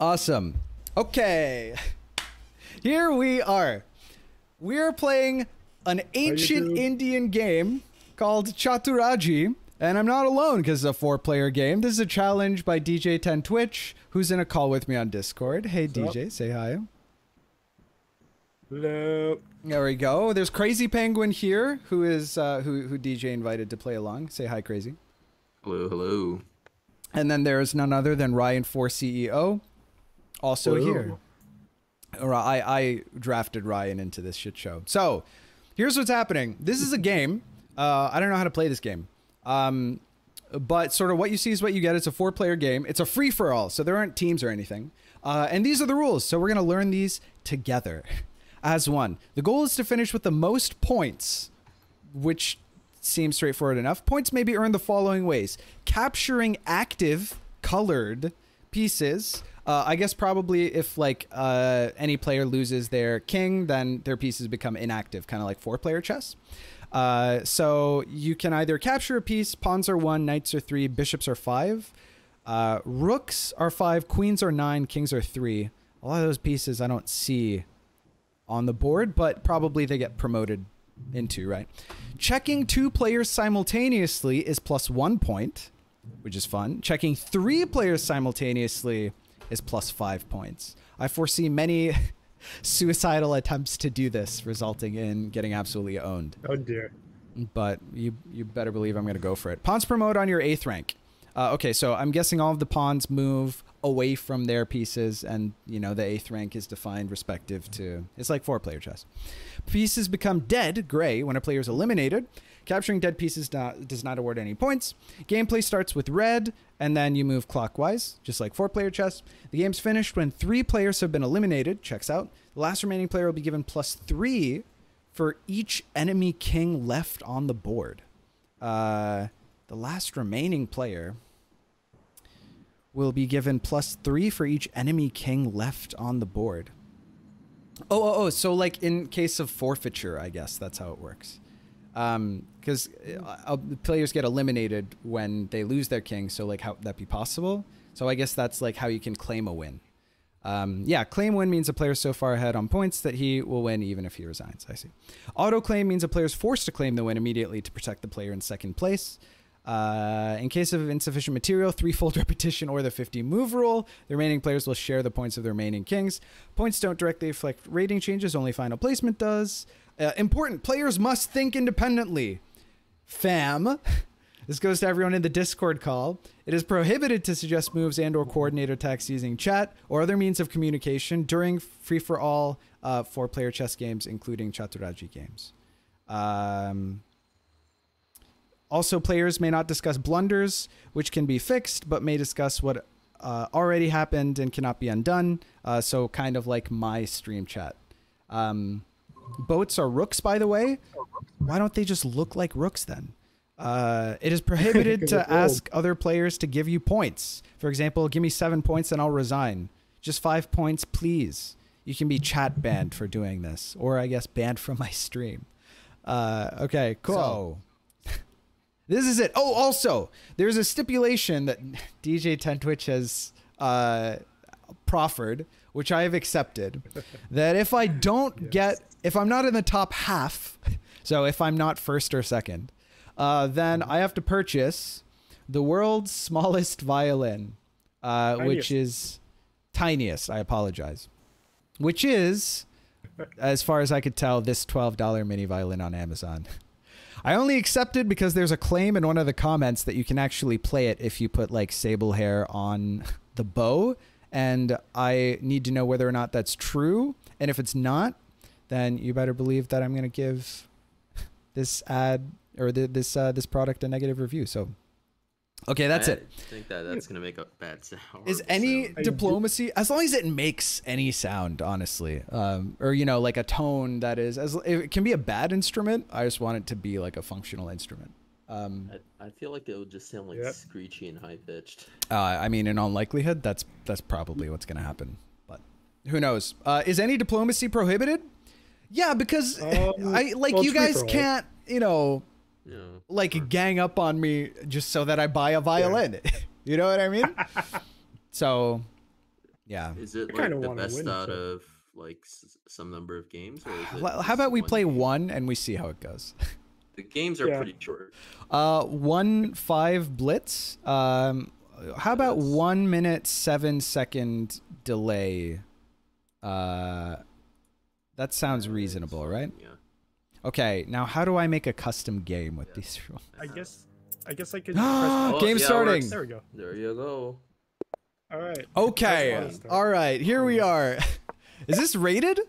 Awesome. Okay. Here we are. We're playing an ancient? Indian game called Chaturaji. And I'm not alone because it's a four player game. This is a challenge by DJ10 Twitch, who's in a call with me on Discord. Hey, up? DJ, say hi. Hello. There we go. There's Crazy Penguin here, who is uh, who who DJ invited to play along. Say hi, Crazy. Hello, hello. And then there's none other than Ryan for CEO, also Hello. here. Or I I drafted Ryan into this shit show. So here's what's happening. This is a game. Uh, I don't know how to play this game. Um, but sort of what you see is what you get. It's a four player game. It's a free for all, so there aren't teams or anything. Uh, and these are the rules. So we're gonna learn these together as one. The goal is to finish with the most points, which seems straightforward enough. Points may be earned the following ways: capturing active colored pieces. Uh, I guess probably if like uh, any player loses their king, then their pieces become inactive, kind of like four player chess. Uh, so you can either capture a piece. Pawns are one, knights are three, bishops are five, uh, rooks are five, queens are nine, kings are three. A lot of those pieces I don't see on the board, but probably they get promoted into, right? Checking two players simultaneously is plus one point, which is fun. Checking three players simultaneously is plus five points. I foresee many suicidal attempts to do this, resulting in getting absolutely owned. Oh dear. But you you better believe I'm going to go for it. Pawns promote on your eighth rank. Uh, okay, so I'm guessing all of the pawns move away from their pieces, and you know the eighth rank is defined respective to. It's like four player chess. Pieces become dead, gray, when a player is eliminated. Capturing dead pieces not, does not award any points. Gameplay starts with red, and then you move clockwise, just like four player chess. The game's finished when three players have been eliminated. Checks out. The last remaining player will be given plus three for each enemy king left on the board. Uh, the last remaining player will be given plus three for each enemy king left on the board. Oh, oh, oh. So, like in case of forfeiture, I guess that's how it works. Because uh, uh, players get eliminated when they lose their king. So, like, how that be possible? So, I guess that's like how you can claim a win. Um, yeah, claim win means a player is so far ahead on points that he will win even if he resigns. I see. Auto claim means a player is forced to claim the win immediately to protect the player in second place. Uh, in case of insufficient material, threefold repetition or the 50 move rule, the remaining players will share the points of the remaining kings. Points don't directly affect rating changes, only final placement does. Uh, important players must think independently. Fam. This goes to everyone in the Discord call. It is prohibited to suggest moves and or coordinate attacks using chat or other means of communication during free-for-all uh, four-player chess games, including Chaturaji games. Um, also, players may not discuss blunders, which can be fixed, but may discuss what uh, already happened and cannot be undone. Uh, so, kind of like my stream chat. Um, boats are rooks, by the way. Why don't they just look like rooks then? Uh, it is prohibited to ask other players to give you points. For example, give me seven points and I'll resign. Just five points, please. You can be chat banned for doing this, or I guess banned from my stream. Uh, okay, cool. this is it. Oh, also, there's a stipulation that DJ 10 Twitch has uh, proffered, which I have accepted, that if I don't Yes. get, if I'm not in the top half, so if I'm not first or second, uh, then I have to purchase the world's smallest violin, uh, which is tiniest. I apologize. Which is, as far as I could tell, this $12 mini violin on Amazon. I only accepted because there's a claim in one of the comments that you can actually play it if you put like sable hair on the bow. And I need to know whether or not that's true. And if it's not, then you better believe that I'm going to give this ad or th- this uh, this product a negative review. So, okay, that's I it. think that that's gonna make a bad sound. Is any sound. Diplomacy as long as it makes any sound, honestly, um, or you know, like a tone that is as it can be a bad instrument. I just want it to be like a functional instrument. Um, I, I feel like it would just sound like Yep. screechy and high pitched. uh, I mean, in all likelihood, that's that's probably what's going to happen. But who knows? Uh, is any diplomacy prohibited? Yeah, because Um, I like well, you guys can't, you know, You know, like gang up on me just so that I buy a violin. you know what I mean? so, Yeah. Is it like kinda the wanna best win, out so- of like s- some number of games? Or is it How about we one play game? one and we see how it goes? The games are Yeah. pretty short. Uh, one five blitz. Um, how about one minute seven second delay? Uh, that sounds reasonable, right? Yeah. Okay, now how do I make a custom game with Yeah. these rules? I guess I guess I could press Oh, Game yeah, starting. There we go. There you go. All right. Okay, Press one to start. all right, here we are. Is this rated?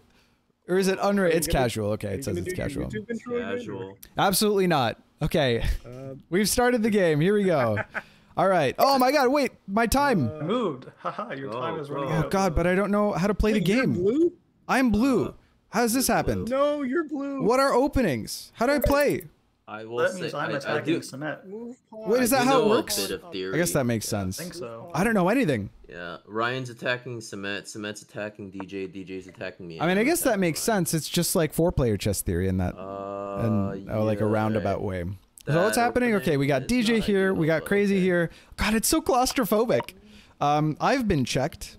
Or is it unrated? It's gonna- casual. Okay, it says it's casual. YouTube intro again, or- Casual. Absolutely not. Okay, Uh, we've started the game. Here we go. All right. Oh my god, wait, my time. uh, I moved. Haha, your time Oh, is running bro. Oh out. god, but I don't know how to play the wait, you're game. blue? I'm blue. Uh, How does this you're happen? blue. No, you're blue. What are openings? How do I play? I will That say means I'm I, I attacking do, Samet. Wait, is that how it works? A bit of theory. I guess that makes yeah. I sense. think so. I don't know anything. Yeah, Ryan's attacking Samet, Samet's attacking DJ, DJ's attacking me. I mean, I guess that makes Ryan. sense. It's just like four-player chess theory in that, Uh, and oh, like a roundabout right. way. So what's happening? Okay, we got DJ here, not we got Crazy okay. here. God, it's so claustrophobic. Um, I've been checked,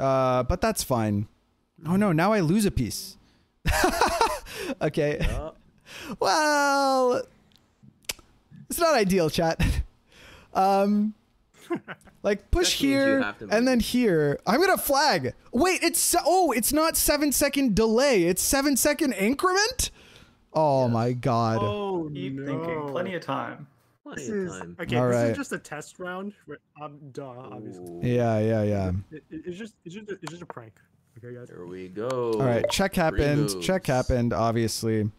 uh, but that's fine. Oh no, now I lose a piece. okay. Yeah. Well, it's not ideal, chat. Um, like push That means you here and then here. I'm gonna flag. Wait, it's oh, it's not seven second delay. It's seven second increment. Oh my god. Oh Keep no. thinking. Plenty of time. Plenty This of is time. okay. All this right. is just a test round. Right, Um, duh, obviously. Yeah, yeah, yeah. It, it- it's just it's just a, it's just a prank. Okay, guys. There we go. All right, check happened. Check moves. happened. Obviously.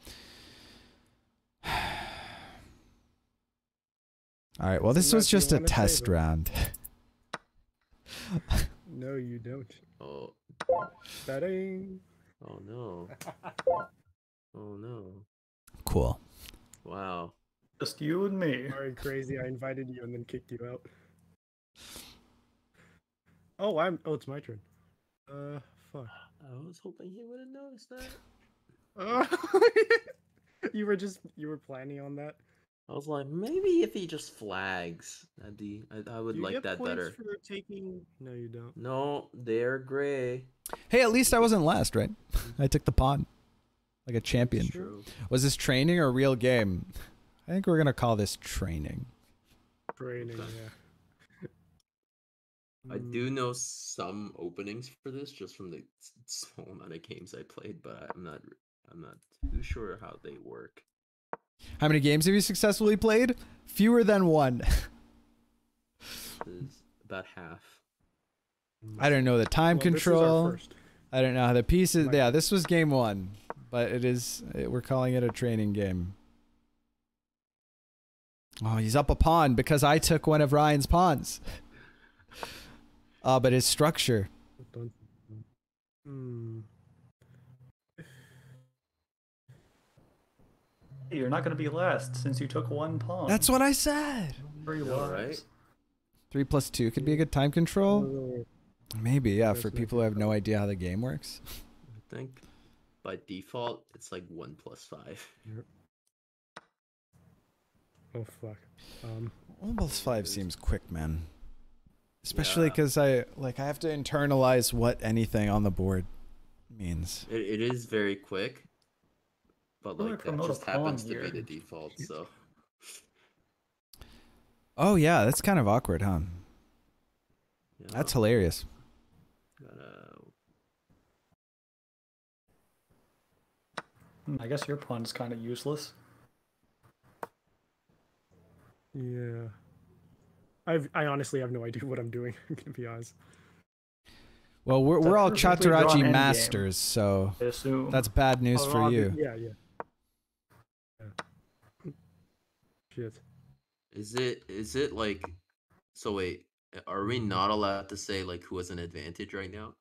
All right. Well, this was just a test it. round. No, you don't. Oh, Betting. oh no. Oh no. Cool. Wow. Just you and me. Sorry, crazy. I invited you and then kicked you out. Oh, I'm. Oh, it's my turn. Uh, fuck. I was hoping he would have noticed that. Uh, you were just you were planning on that. I was like, maybe if he just flags, that'd be. I, I would you like get that better. for taking. No, you don't. No, they're gray. Hey, at least I wasn't last, right? I took the pawn like a champion. True. Was this training or real game? I think we're gonna call this training. Training. Yeah. I Mm, do know some openings for this just from the small amount of games I played, but I'm not. I'm not too sure how they work. How many games have you successfully played? Fewer than one. This is about half. mm. I don't know the time Well, this is our control. first. I don't know how the pieces. Yeah, this was game one, but it is. It, we're calling it a training game. Oh, he's up a pawn because I took one of Ryan's pawns. Uh, but its structure. Hmm. Hey, you're not going to be last since you took one pawn. That's what I said. very Yeah, right? Three plus two could be a good time control. Maybe, yeah, for people who have no idea how the game works. I think by default it's like one plus five. oh fuck. Um. One plus five seems quick, man. Especially Yeah. because I like I have to internalize what anything on the board means. It, it is very quick, but like that just happens to be the default. So Oh yeah, that's kind of awkward, huh? yeah, That's hilarious. Hmm, I guess your pawn is kind of useless. Yeah. I've, I honestly have no idea what I'm doing. I'm gonna be honest. Well, we're we're all perfectly drawn Chaturaji endgame. masters, so that's bad news Oh, for you. Yeah, yeah. yeah. Shit. Is it is it like so wait, are we not allowed to say like who has an advantage right now?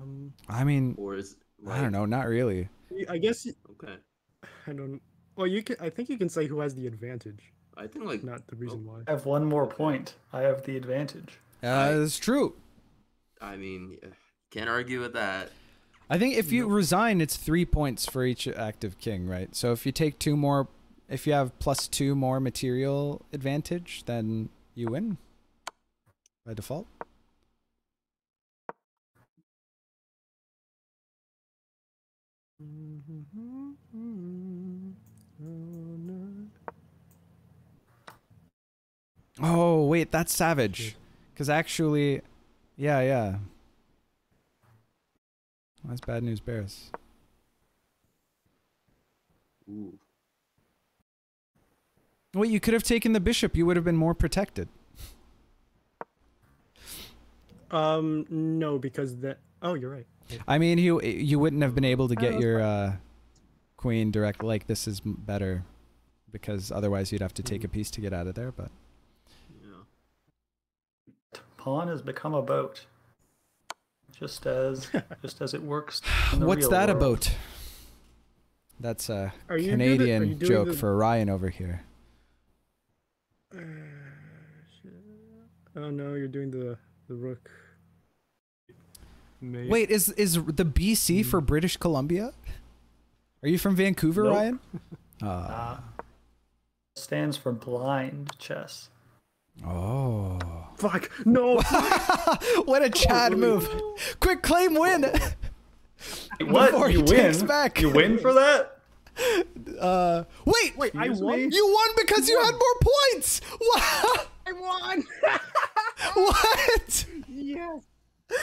Um. I mean, Or is I don't know, not really. I guess Okay. I don't. Well, you can. I think you can say who has the advantage, I think like not the reason oh. why. I have one more point. I have the advantage. Uh, it's true. I mean, can't argue with that. I think if you resign, it's three points for each active king, right? So if you take two more, if you have plus two more material advantage, then you win by default. Mm-hmm. Oh wait, that's savage. Because actually, yeah, yeah. That's bad news bears. Ooh. Wait, you could have taken the bishop. You would have been more protected. Um, no, because that. Oh, you're right. I mean, you you wouldn't have been able to get your uh, queen direct. Like this is better, because otherwise you'd have to take a piece to get out of there. But Yeah. Pawn has become a boat. Just as just as it works. in the what's real that world. about? That's a Are you doing the- are Canadian you joke the- for Ryan over here. Uh, shit. Oh no, you're doing the the rook. Mate. Wait, is is the BC for British Columbia? Are you from Vancouver, Nope. Ryan? Uh, Ah. stands for blind chess. Oh. Fuck! No! what a Chad move. Quick claim win. What? Before you he takes win? back. You win for that? Uh, wait, Wait, I won. me? you won because you had more points. What? I won! what? yes!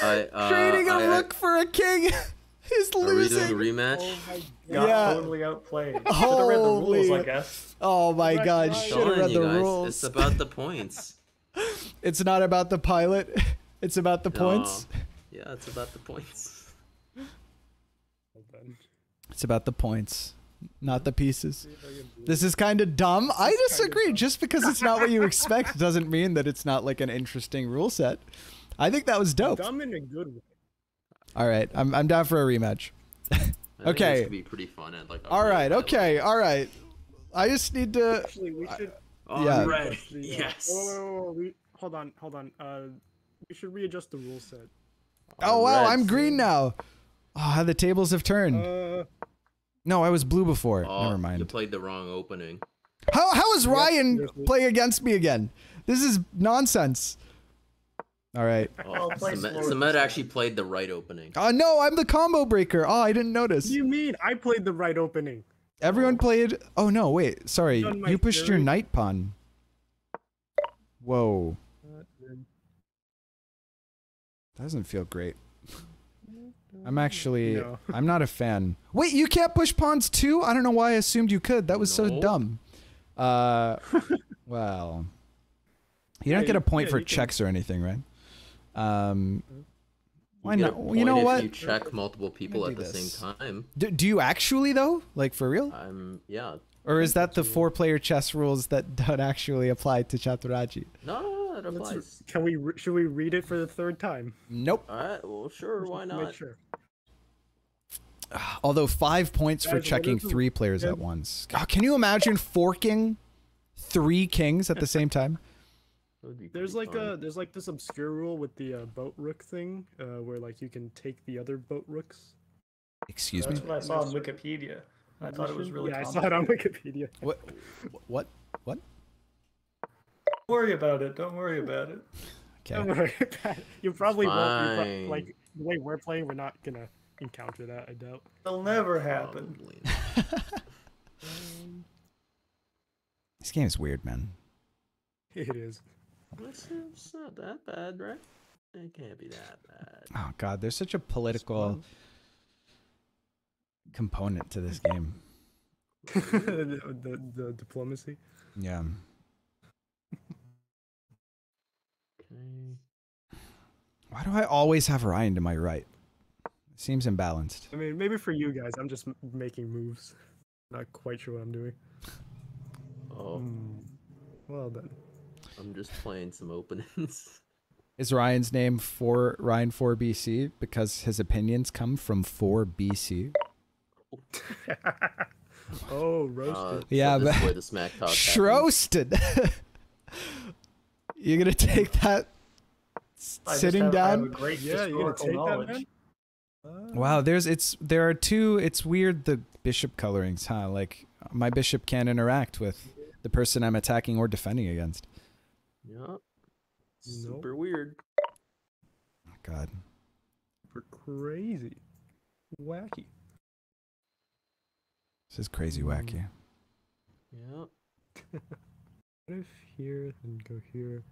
I, uh, Trading a I- rook for a king is Are we doing a rematch? Oh my Got Yeah. totally outplayed. Should have read the rules, Holy- I guess. Oh my Right, god, should have read the guys, rules. It's about the points. It's not about the pilot. It's about the points. Yeah, it's about the points. It's about the points, not the pieces. This is kind of dumb. I disagree. dumb. Just because it's not what you expect doesn't mean that it's not like an interesting rule set. I think that was dope. Dumb in a good way. All right, I'm I'm down for a rematch. I think Okay. This could be pretty fun at like. a All really okay, level. all right. I just need to. Actually, we should. Oh, Yeah. I'm ready. the, uh, Yes. whoa, whoa, whoa, whoa, we, hold on, hold on. Uh, we should readjust the rule set. Oh wow, red. I'm green now. Oh, the tables have turned. Uh, No, I was blue before. Oh, Never mind. You played the wrong opening. How how is Ryan yes, we- playing against me again? This is nonsense. All right. I'll Oh, play Samet, slower actually played the right opening. Oh no, I'm the combo breaker. Oh, I didn't notice. what do you mean? I played the right opening. Everyone played. Oh no, wait. Sorry, you pushed your knight pawn. Whoa, that doesn't feel great. I'm actually. No. I'm not a fan. Wait, you can't push pawns too? I don't know why I assumed you could. That was so dumb. Uh, well, you don't Yeah, get a point yeah, for you can- checks or anything, right? Um, why get a not? You know if what? You check multiple people at the this. same time. Do, do you actually though? Like for real? I'm yeah. Or is that the four-player chess rules that don't actually apply to Chaturaji? No, no, no, that Let's- applies. Can we? Re- should we read it for the third time? Nope. All right. Well, sure. Why to Make not? sure. Although five points for Guys, checking three players at once. God, can you imagine forking three kings at the same time? That would be There's like fun. a there's like this obscure rule with the uh, boat rook thing, uh, where like you can take the other boat rooks. Excuse me. That's what I saw on Wikipedia. I thought it was really yeah. I saw it on. Wikipedia. What? What? What? Don't worry about it. Don't worry about it. Don't Okay. worry about it. You probably won't. You pro- like the way we're playing, we're not gonna encounter that. I doubt. It'll never happen. This game is weird, man. It is. It's, it's not that bad, right? It can't be that bad. Oh God, there's such a political component to this game. the, the, the diplomacy. Yeah. Okay. Why do I always have Ryan to my right? It seems imbalanced. I mean, maybe for you guys, I'm just making moves. Not quite sure what I'm doing. Oh, Hmm. Well then. I'm just playing some openings. Is Ryan's name for Ryan 4 BC because his opinions come from 4 BC? oh, Uh, roasted. so Yeah, this is but- where the smack talk happens. Shroasted. you gonna take that s- I just sitting have- I have down? a great Yeah, you gonna historical take that, knowledge. man? Wow, there's it's there are two. It's weird the bishop colorings, huh? Like my bishop can't interact with the person I'm attacking or defending against. Yup. Super weird. Oh, God. Super crazy. Wacky. This is crazy wacky. Mm. Yeah. What if here and go here?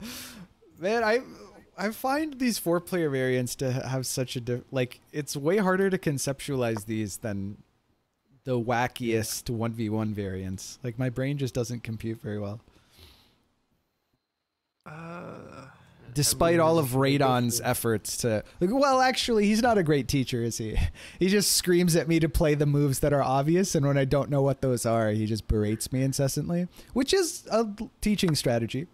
Man, I I find these four player variants to have such a diff- like it's way harder to conceptualize these than the wackiest 1v1 variants. Like my brain just doesn't compute very well. Uh, Despite really all of Radon's efforts to like well actually he's not a great teacher, is he? He just screams at me to play the moves that are obvious and when I don't know what those are, he just berates me incessantly, which is a teaching strategy.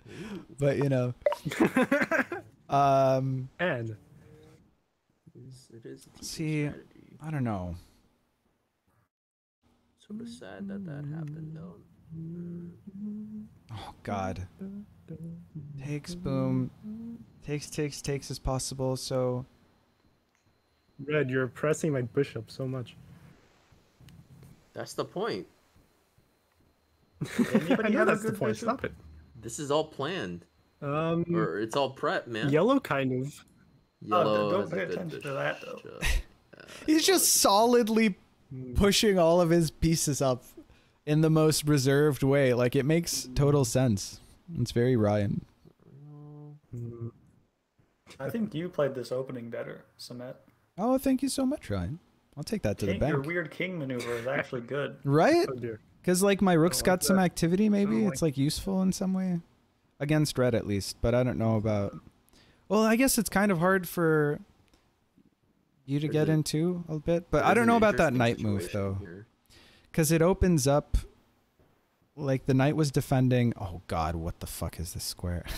but you know, um and It is, it is a See, strategy. I don't know. Sort of sad that that happened though. Oh God. Takes boom. Takes takes takes as possible. So Red, you're pressing my bishop so much. That's the point. Anybody know that's the point. bishop? Stop it. This is all planned, Um, or it's all prep, man. yellow kind of. Yellow don't pay good attention to that, though. Uh, he's just solidly Hmm. pushing all of his pieces up in the most reserved way. Like it makes total sense. It's very Ryan. I think you played this opening better, Samet. Oh, thank you so much, Ryan. I'll take that to the bank. your weird king maneuver is actually good. Right? Oh. Because like my rook's got some that. activity. Maybe like it's like useful in some way against red at least. But I don't know about. Well, I guess it's kind of hard for you to There's get a- into a bit. But I don't know about that knight move though. because it opens up like the knight was defending oh god what the fuck is this square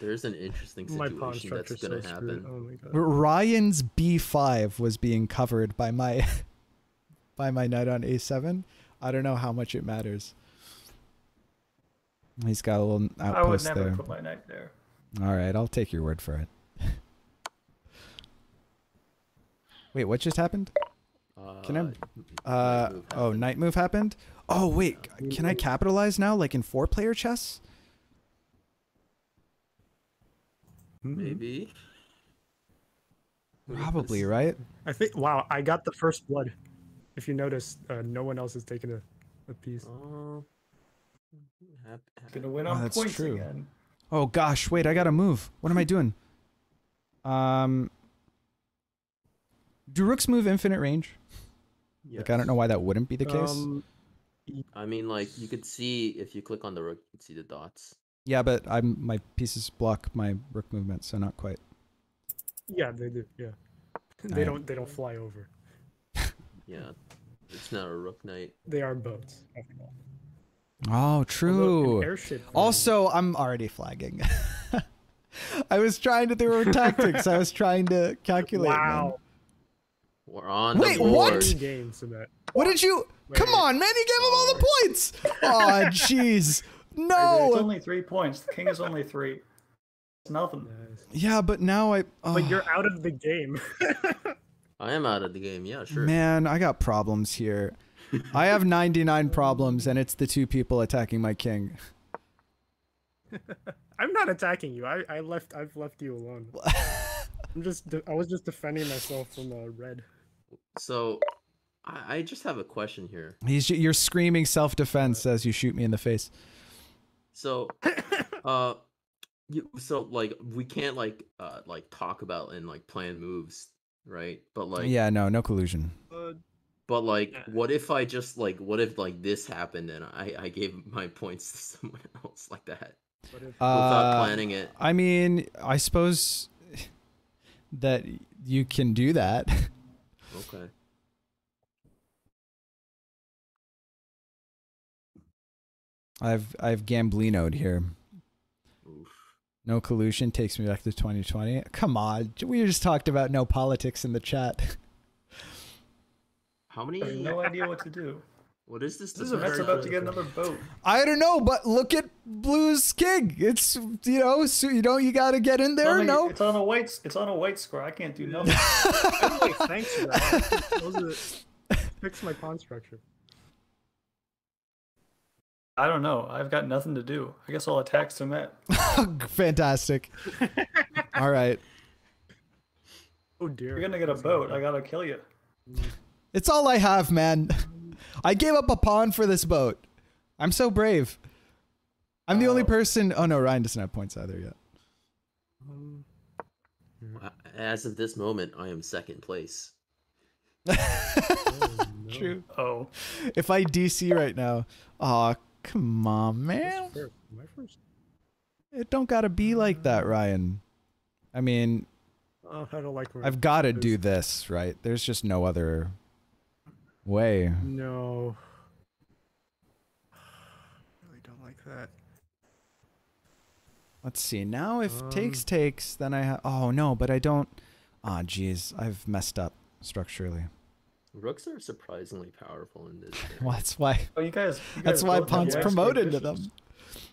There's an interesting situation that's so gonna screwed. happen. Oh my god. ryan's b5 was being covered by my by my knight on a7 i don't know how much it matters he's got a little outpost there. I would outpost never there put my knight there. all right i'll take your word for it wait what just happened Uh, Can I- uh move oh happened. knight move happened oh wait can i capitalize now like in four player chess Hmm. Maybe. Probably knows? right I think. Wow, I got the first blood. If you notice, uh, no one else has taken a, a piece. Oh. hap- hap- Gonna win Oh, on that's points true. again. Oh gosh, wait, I gotta move. What am I doing? Um, do rooks move infinite range? Like I don't know why that wouldn't be the case. Um, I mean, like you could see if you click on the rook, you can see the dots. yeah, but I'm my pieces block my rook movement, so not quite. yeah, they do. Yeah, they Alright. don't. They don't fly over. Yeah, it's not a rook knight. They are boats. Oh, true. airship. Also, I'm already flagging. I was trying to throw tactics. I was trying to calculate. man. Wow. We're on Wait, the what? board. Three games, Samet. What did you? Come on, man! You gave him all the points. Oh, jeez. No, it's only three points. The king is only three. It's nothing. Yeah, but now I. Oh, But you're out of the game. I am out of the game. Yeah, sure. Man, I got problems here. I have 99 problems, and it's the two people attacking my king. I'm not attacking you. I, I left. I've left you alone. I'm just. I was just defending myself from uh, red. So, I, I just have a question here. He's you're screaming self-defense as you shoot me in the face. So, uh, you so like we can't like uh like talk about and like plan moves, right? But like yeah, no, no collusion. Uh, But like, Yeah. what if I just like, what if like this happened and I I gave my points to someone else like that what if, without Uh, planning it? I mean, I suppose that you can do that. Okay. I've I've Gamblinoed here. Oof. No collusion takes me back to 2020. Come on, we just talked about no politics in the chat. How many? I have no idea what to do. What is this? This is a defense That's about to get another boat. I don't know, but look at Blue's king. It's you know, so you know, you got to get in there. on a- No, It's on a white. It's on a white square. I can't do nothing. By the way, thanks for that. Those are, fix my pawn structure. I don't know. I've got nothing to do. I guess I'll attack Samet. fantastic. All right. Oh dear. You're gonna get a boat. I gotta kill you. It's all I have, man. I gave up a pawn for this boat. I'm so brave. I'm the only person. Oh no, Ryan doesn't have points either yet. Um, As of this moment, I am second place. oh, no. True. Oh, If I DC right now, oh come on, man. I first? It don't gotta be like that, Ryan. I mean, Oh, I don't like I've got to do this, right? There's just no other way. No. really don't like that. Let's see. Now, if Um, takes takes, then I have. Oh no, but I don't. Ah, jeez, I've messed up structurally. Rooks are surprisingly powerful in this. game. Well, that's why. oh, you guys. You That's why both have Pon's the promoted to them.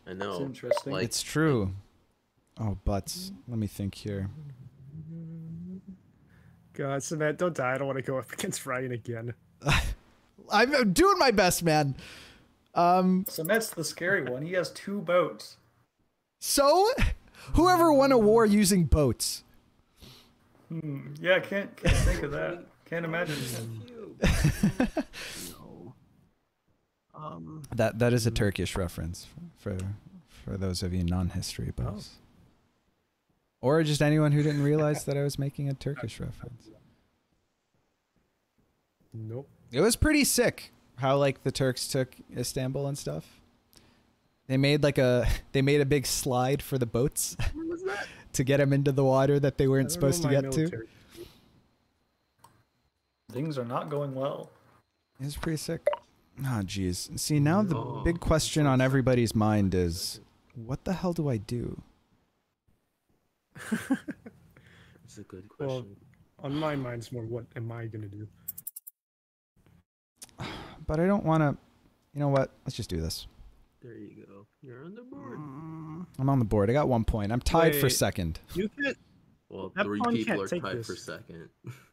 I That's know. interesting. Like- It's true. Oh, butts. Let me think here. God, Samet, don't die. I don't want to go up against Ryan again. I'm doing my best, man. Um. so that's the scary one. He has two boats. So, whoever won a war using boats? Hmm. Yeah, can't can't think of that. Can't imagine. no. Um. That that is a Turkish reference for for those of you non-history buffs. Or just anyone who didn't realize that I was making a Turkish reference. Nope. It was pretty sick how like the Turks took Istanbul and stuff. They made like a they made a big slide for the boats What was that? to get them into the water that they weren't supposed to know my get to. Military. Things are not going well. It was pretty sick. Oh jeez. See now the Oh, big question on everybody's mind is what the hell do I do? It's a good question. Well. On my mind, it's more what am I gonna do? But I don't want to You know what? Let's just do this. there you go. You're on the board. Mm. I'm on the board. I got 1 point. I'm tied for second. You can't. Well, That three pawn people can't are take tied for second.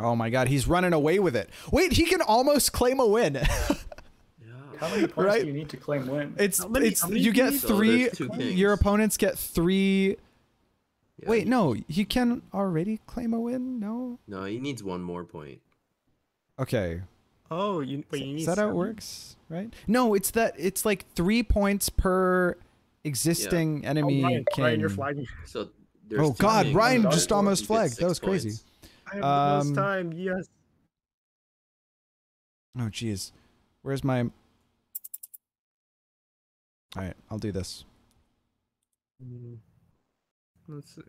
Oh my god, he's running away with it. Wait, he can almost claim a win. Yeah. How many points Right. do you need to claim win? It's How many- it's how many you get need? 3 there's your opponents get 3 Yeah, Wait, he- no, he can already claim a win? No. No, he needs one more point. Okay. Oh, you wait. You need Is that how it works? Right? No, it's that it's like 3 points per existing Oh, enemy Ryan, king. Ryan, you're flagging. So there's Oh two god. Ryan just almost flagged. That six was crazy. Points. I have the Um, most time. Yes. Oh jeez. Where's my All right, I'll do this. Mm, Let's see.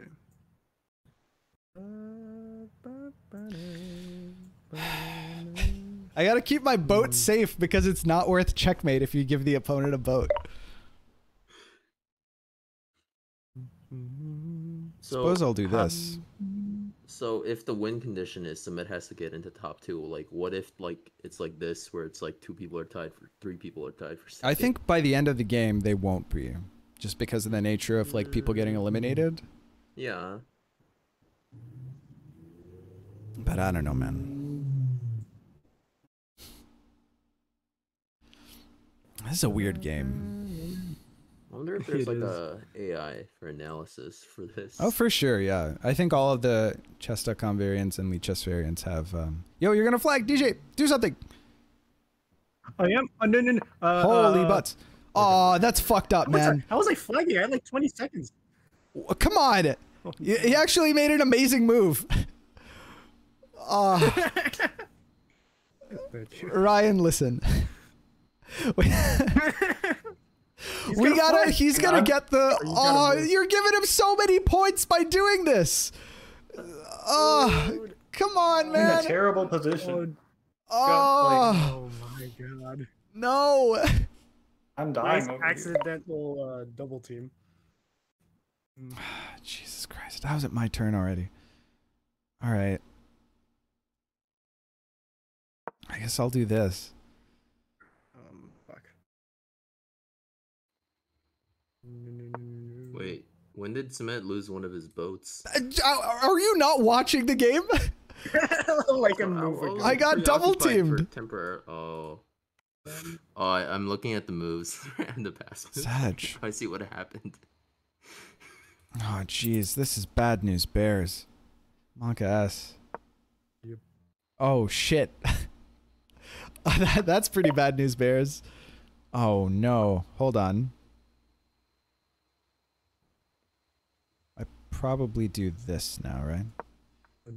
I got to keep my boat Mm. safe because it's not worth checkmate if you give the opponent a boat. So, Suppose I'll do this. So if the win condition is Samet has to get into top two, like what if like it's like this where it's like two people are tied for three people are tied for second? I think by the end of the game they won't be just because of the nature of like people getting mm. eliminated. Yeah. But I don't know, man. This is a weird game. I wonder if there's It like is. a AI for analysis for this. Oh, for sure, yeah. I think all of the chess.com variants and Lichess variants have. Um, Yo, you're gonna flag DJ. Do something. I am. Oh, no, no, no. Uh, Holy uh, butts. Oh, that's fucked up, How was, I, man. how was I flagging? I had like 20 seconds. Come on. Oh, He he actually made an amazing move. Thank you. Ryan, listen. we He's we gotta. flag. He's gonna Yeah. get the. you Oh, gotta you're giving him so many points by doing this. Oh, Dude. come on, man! in a terrible position. Oh Oh my god. no. I'm dying Nice over here. accidental uh, double team. Jesus Christ! How's it my turn already? All right. I guess I'll do this. Um, fuck. Wait, when did Samet lose one of his boats? Uh, Are are you not watching the game? like a Oh, move oh. I got double for teamed. Temporary. Oh. Oh, I, I'm looking at the moves and the pass moves. Sag. I see what happened. Oh, jeez, this is bad news, Bears. monkaS. Yep. Oh shit. that, that's pretty bad news, Bears. Oh no. Hold on. Probably do this now, right? Oh.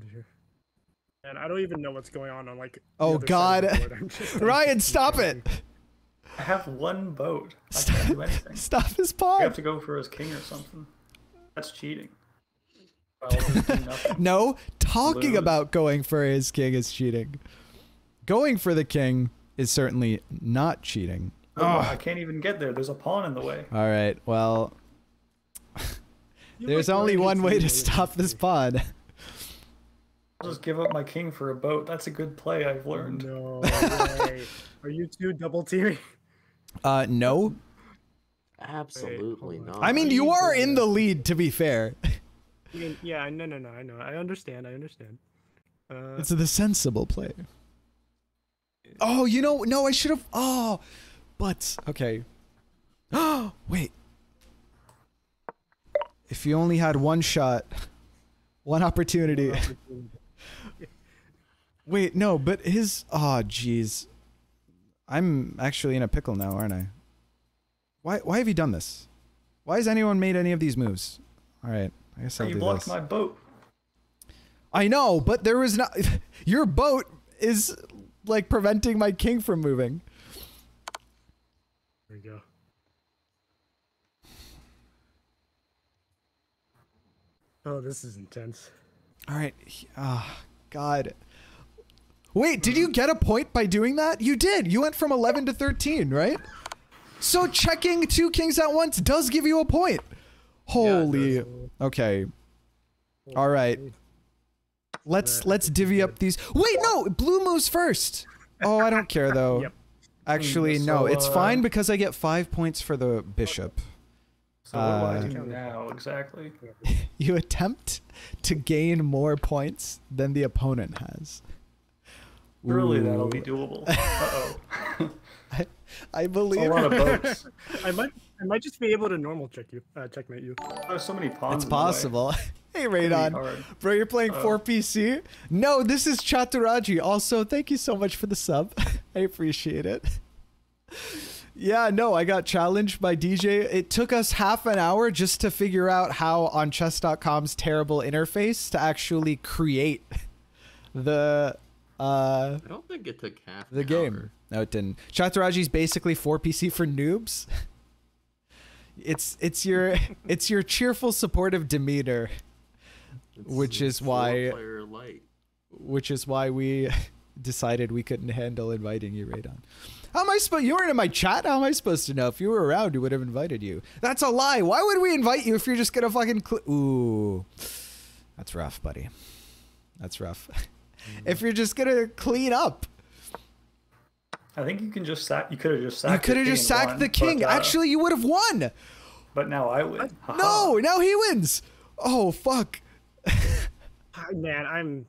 And I don't even know what's going on on like. Oh, other side of the God. board. I'm just, like, Ryan, stop it! I have one boat. I can't do anything. Stop his You pawn. have to go for his king or something. That's cheating. I'll just do nothing. No, talking Lose. about going for his king is cheating. Going for the king is certainly not cheating. Oh, I can't even get there. There's a pawn in the way. All right. Well, You there's only one way to stop this pod. I'll just give up my king for a boat. That's a good play I've learned. No way. Are you two double teaming? Uh, no. Absolutely hold not. I mean, you you are in the lead. To be fair, I mean, yeah, no, no, no. I know. I understand. I understand. Uh, it's the sensible play. Oh, you know, no, I should have. Oh, but okay. Oh, wait. If you only had one shot, one opportunity. Wait, no, but his. Oh, jeez. I'm actually in a pickle now, aren't I? Why? Why have you done this? Why has anyone made any of these moves? All right, I guess I'll you do blocked this. my boat. I know, but there was not. Your boat is like preventing my king from moving. there you go. Oh, this is intense. All right. Ah, God. Wait, did you get a point by doing that? You did. You went from 11 to 13, right? So checking two kings at once does give you a point. Holy. does. okay. All right. Let's let's divvy up these. Wait, no, blue moves first. Oh, I don't care though. Yep. Actually, no, it's fine because I get five points for the bishop. So what Uh, do I do now exactly? You attempt to gain more points than the opponent has. Surely that'll be doable. Uh oh. I a believe. lot of boats. I might, I might just be able to normal check you, uh, checkmate you. There's so many pawns. It's in the way. possible. hey, It's gonna be Radon. Bro, you're playing Oh. 4PC? No, this is Chaturaji. Also, thank you so much for the sub. I appreciate it. Yeah, no, I got challenged by DJ. It took us half an hour just to figure out how on chess.com's terrible interface to actually create the uh I don't think it took half the game. hour. No, it didn't. Chaturaji's basically 4PC for noobs. It's it's your it's your cheerful supportive demeanor It's- Which is why- which is why we decided we couldn't handle inviting you, Radon. How am I supposed? You weren't in my chat. How am I supposed to know? If you were around, we would have invited you. That's a lie. Why would we invite you if you're just gonna fucking? Cl- Ooh, that's rough, buddy. That's rough. if you're just gonna clean up, I think you can just sack. You could have just sacked. you could have just sacked won, the king. but, uh, Actually, you would have won. but now I win. Haha. No, now he wins. Oh fuck. Man, I'm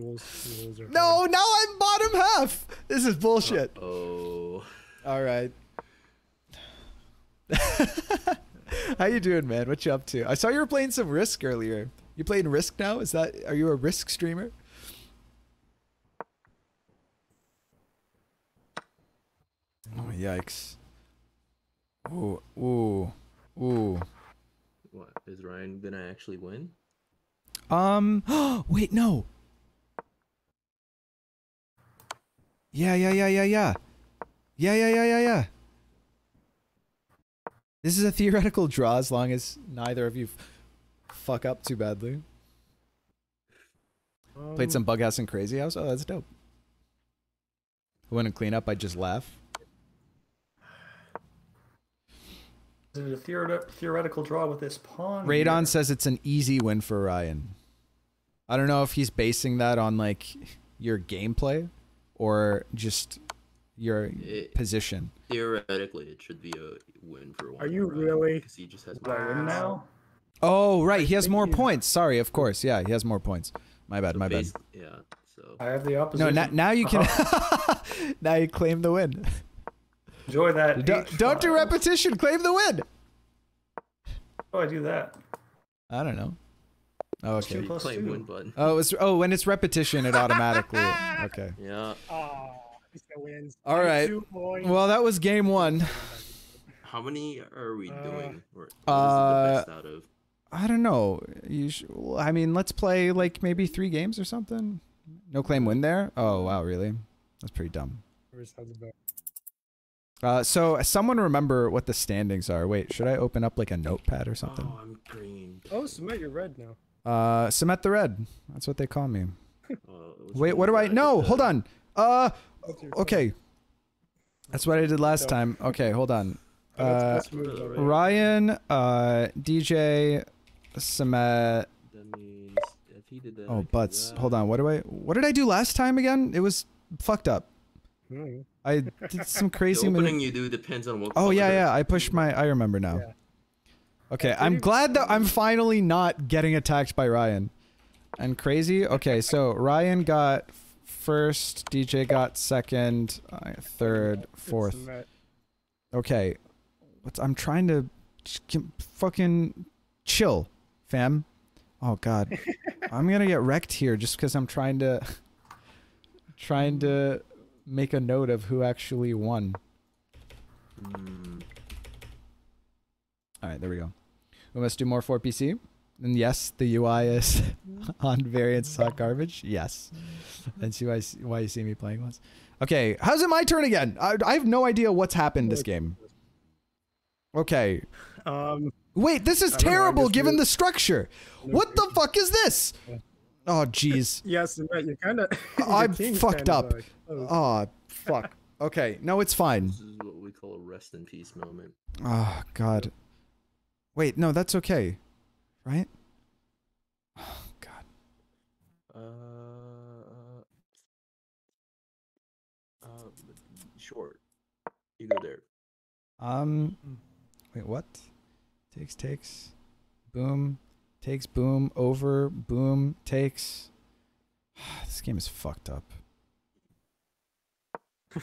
rules. Rules are. No, hard. now I'm bottom half. This is bullshit. Oh, All right. How you doing, man? What you up to? I saw you were playing some Risk earlier. You playing Risk now? Is that are you a Risk streamer? Oh yikes! Ooh, ooh, ooh. what is Ryan gonna actually win? Um. Oh wait, no. Yeah, yeah, yeah, yeah, yeah. Yeah, yeah, yeah, yeah, yeah. This is a theoretical draw as long as neither of you fuck up too badly. Played Um, some Bug House and Crazy House. Oh, that's dope. I wouldn't clean up. I'd just laugh. Is it a theoret- theoretical draw with this pawn? Radon here? says it's an easy win for Ryan. I don't know if he's basing that on like your gameplay or just your It- position. Theoretically, it should be a win for one. Are you really? Because he just has. Do I win now? Oh, right. I He has more you- points. Sorry, of course. Yeah, he has more points. My bad. So my bad. Yeah. So I have the opposite. No, now, now you can. Uh-huh. now you claim the win. Enjoy that. Don't, don't do repetition. Claim the win. How do I do that? I don't know. Oh, Two okay. plus Claim two. win button. Oh, it's oh when it's repetition, it automatically. Okay. Yeah. Ah, he still wins. All right. Two. Well, that was game one. How many are we Uh, doing? Or what is uh, the best out of? I don't know. You sh- well, I mean, let's play like maybe three games or something. No claim win there. Oh wow, really? That's pretty dumb. Where's how's it about? Uh, so someone remember what the standings are. Wait, should I open up like a notepad or something? Oh, I'm green. Oh, Samet, you're red now. Uh, Samet the Red. That's what they call me. Uh, Wait, what do green, I? but No, hold on. Uh, okay. That's what I did last No. time. Okay, hold on. Oh, Uh, that's moved already. Ryan, uh, DJ, Samet. That means if he did Oh, could butts. that. Hold on. What do I? What did I do last time again? It was fucked up. Hmm. I did some The crazy. mani- opening you do depends on what. Oh yeah, yeah. I pushed my. I remember now. Yeah. Okay, I I'm glad that I'm finally not getting attacked by Ryan. And crazy. Okay, so Ryan got first, DJ got second, uh, third, fourth. Okay, what's I'm trying to fucking chill, fam. Oh god, I'm gonna get wrecked here just because I'm trying to trying to make a note of who actually won. Hmm. All right, there we go. We must do more 4PC. And yes, the UI is on variants hot garbage. Yes, that's why why you see me playing once. Okay, how's it my turn again? I, I have no idea what's happened this game. Okay, Um, wait, this is I know, terrible given the structure. What the fuck is this? Oh jeez. yes, Samet, you're kind of. I'm fucked up. Oh fuck. Okay, no, it's fine. This is what we call a rest in peace moment. Oh god. Wait, no, that's okay. Right? Oh god. Uh, uh, short. You go there. Um, wait, what? Takes, takes, boom, takes, boom, over, boom, takes. this game is fucked up.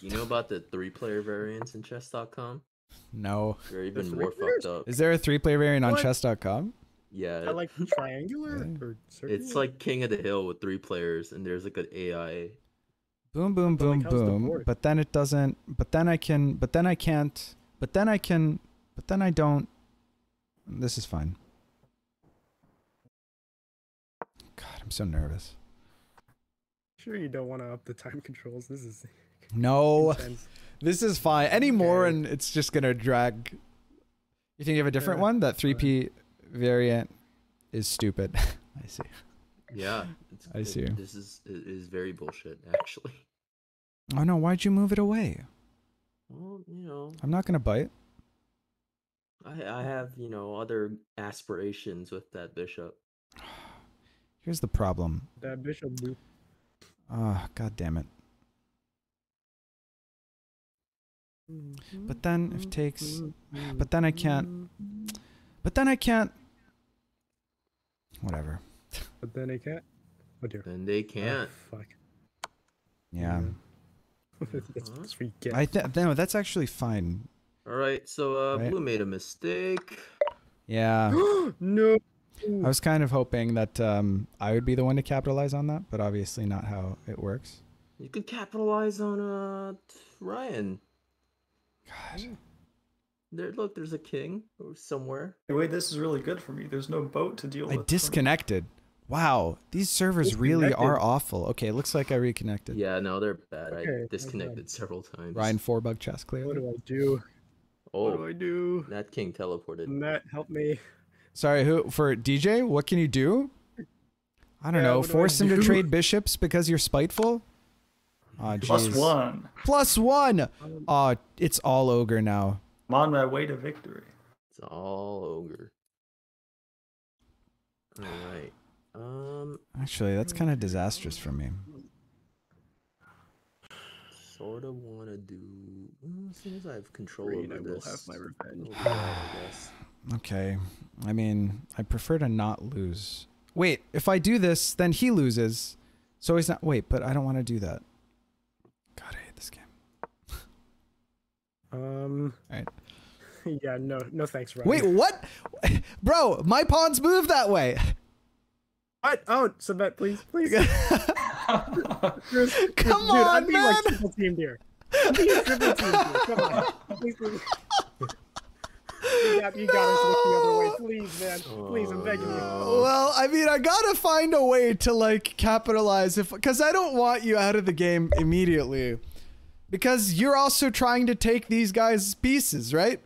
You know about the three-player variants in chess.com? No. They're even three more players? fucked up. Is there a three-player variant on What? chess.com? Yeah, I like triangular Really? or circular? it's like King of the Hill with three players, and there's like an AI. Boom, boom, But, boom, like, how's the boom. But then it doesn't. But then I can. But then I can't. But then I can. But then I don't. This is fine. God, I'm so nervous. Sure, you don't want to up the time controls. This is No. intense. This is fine. Any more and it's just gonna drag. You think you have a different Yeah, one? That three P variant is stupid. I see. Yeah, it's, I it- see. This is it is very bullshit, actually. Oh no! Why'd you move it away? Well, you know, I'm not gonna bite. I I have you know other aspirations with that bishop. Here's the problem. That bishop loop. Ah, god damn it. But then if takes. But then I can't. But then I can't. Whatever. But then they can't. Oh dear. Then they Oh, can't. fuck. Yeah. that's, that's what. I th- no, that's actually fine. All right, so uh, Right. Blue made a mistake. Yeah. no. I was kind of hoping that um, I would be the one to capitalize on that, but obviously not how it works. You could capitalize on uh Ryan. God. Hmm. There, look, there's a king or somewhere. Wait, this is really good for me. There's no boat to deal I with. I disconnected. Wow, these servers really are awful. Okay, looks like I reconnected. Yeah, no, they're bad. Okay, I that's disconnected several times. Ryan four bug chest clear. What do I do? Oh, what do oh, I do? that king teleported. Matt, help me. Sorry, who for DJ? What can you do? I don't Yeah, know. what do I Force him to trade bishops because you're spiteful. Oh, one. Plus one. Oh, it's all ogre now. I'm on my way to victory. It's all ogre. All right. Um, Actually, that's kind of disastrous for me. sort of want to do. As soon as I have control Green, over I will this, have my revenge. it'll be alright, I guess. Okay. I mean, I prefer to not lose. Wait, if I do this, then he loses. So he's not. Wait, but I don't want to do that. God, I hate this game. Um. Alright. yeah, no, no thanks, Ryan. Wait, what? Bro, my pawns move that way. what? Oh, Samet, please, please. There's- Come dude, on, I'd be man. like triple teamed here. I'd be triple teamed here. Come on. Please, please. You got, you gotta look the other way, please, man. Please, I'm begging you. Well, I mean, I gotta find a way to like capitalize if because I don't want you out of the game immediately, because you're also trying to take these guys' pieces, right?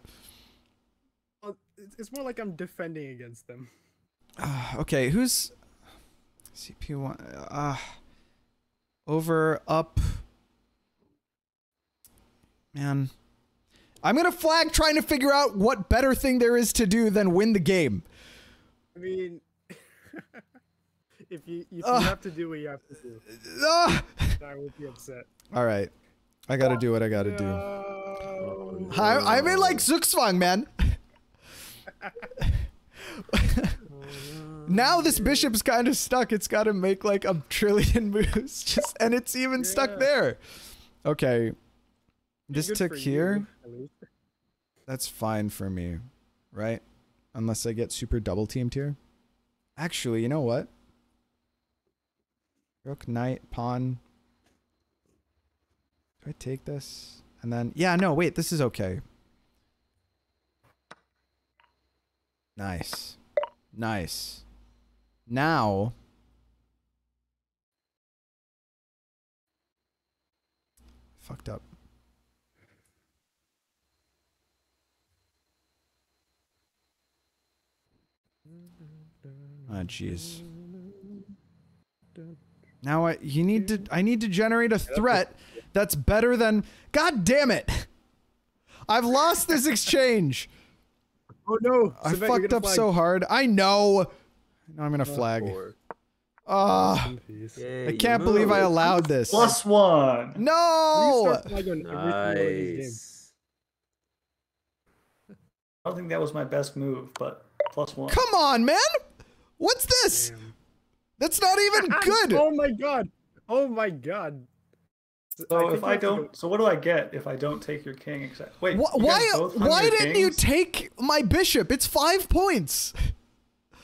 It's- more like I'm defending against them. Okay, who's CP one? Uh, over up. Man, I'm gonna flag trying to figure out what better thing there is to do than win the game. I mean, if you if you Ugh. have to do what you have to do, Ah! I would be upset. All right, I gotta do what I gotta do. No. I, I'm in like Zugzwang, man. now this bishop's kind of stuck. It's got to make like a trillion moves, just and it's even stuck there. Okay, this Good took for you, here. That's fine for me, right? Unless I get super double teamed here. Actually, you know what? Rook, knight, pawn. Do I take this? And then, yeah, no, wait, this is okay. Nice. Nice. Now. Fucked up. Ah, jeez. Now I you need to I need to generate a threat that's better than God damn it. I've lost this exchange. Oh no! I Samet, fucked up flag. so hard. I know. Now I'm gonna flag. Four. Ah, I can't believe I allowed this. Plus one. No. start flagging every single one of these games? Nice. I don't think that was my best move, but plus one. Come on, man. What's this? Damn. That's not even good. Oh my god! Oh my god! So think if I have to go- don't, so what do I get if I don't take your king? Exact. Wait. Wh- why why didn't you take my bishop? It's 5 points.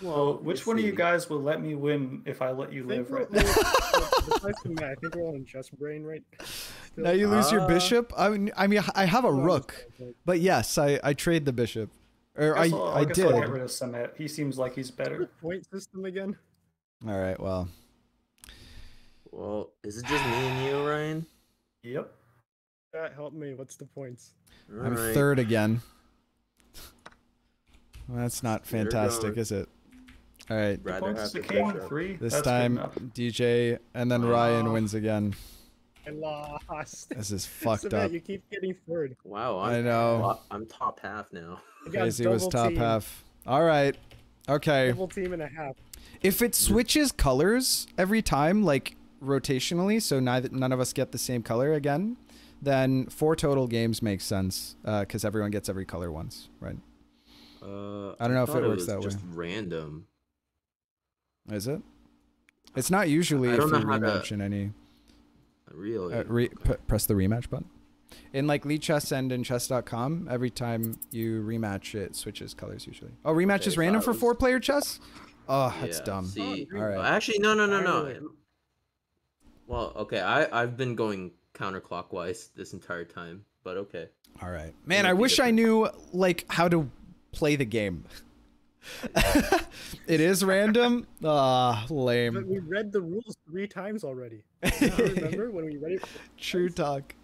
Well, which let's one of you guys will let me win if I let you I live right now? besides from that, I think we're all in chess brain, right? Still. Now you lose your Ah. bishop. I mean, I mean I have a rook, but yes, I I trade the bishop. Or I guess I'll- I guess I'll get did. rid of Samet. He seems like he's better. Point system again? All right, well. Well, is it just me and you, Ryan? Yep. That help me. What's the points? I'm Alright. third again. Well, that's not fantastic, is it? All right. Rather Points have the the king. Three. This That's time. DJ and then Ryan wins again. I lost. This is fucked Samet, up. You keep getting third. Wow, I I'm, know. I'm top half now. Crazy was top team, half. All right. Okay. Double team and a half. If it switches colors every time, like rotationally, so neither none of us get the same color again, then four total games makes sense Uh, because everyone gets every color once, right? Uh, I don't know if thought it works was that way. just random. Is it? It's not usually I if don't you know how to- rematch in any. Really? Uh, re- p- press the rematch button. In like Lichess and in chess.com, every time you rematch, it switches colors usually. Oh, rematch Okay, is random I for was- four player chess? Oh, that's Yeah, dumb. See, All right. actually, no, no, no, no. Finally. Well, okay, I I've been going counterclockwise this entire time, but okay. All right. Man, I be wish I knew like how to play the game. it is random. Ah, But lame. we read the rules three times already. You remember when we read it? True talk.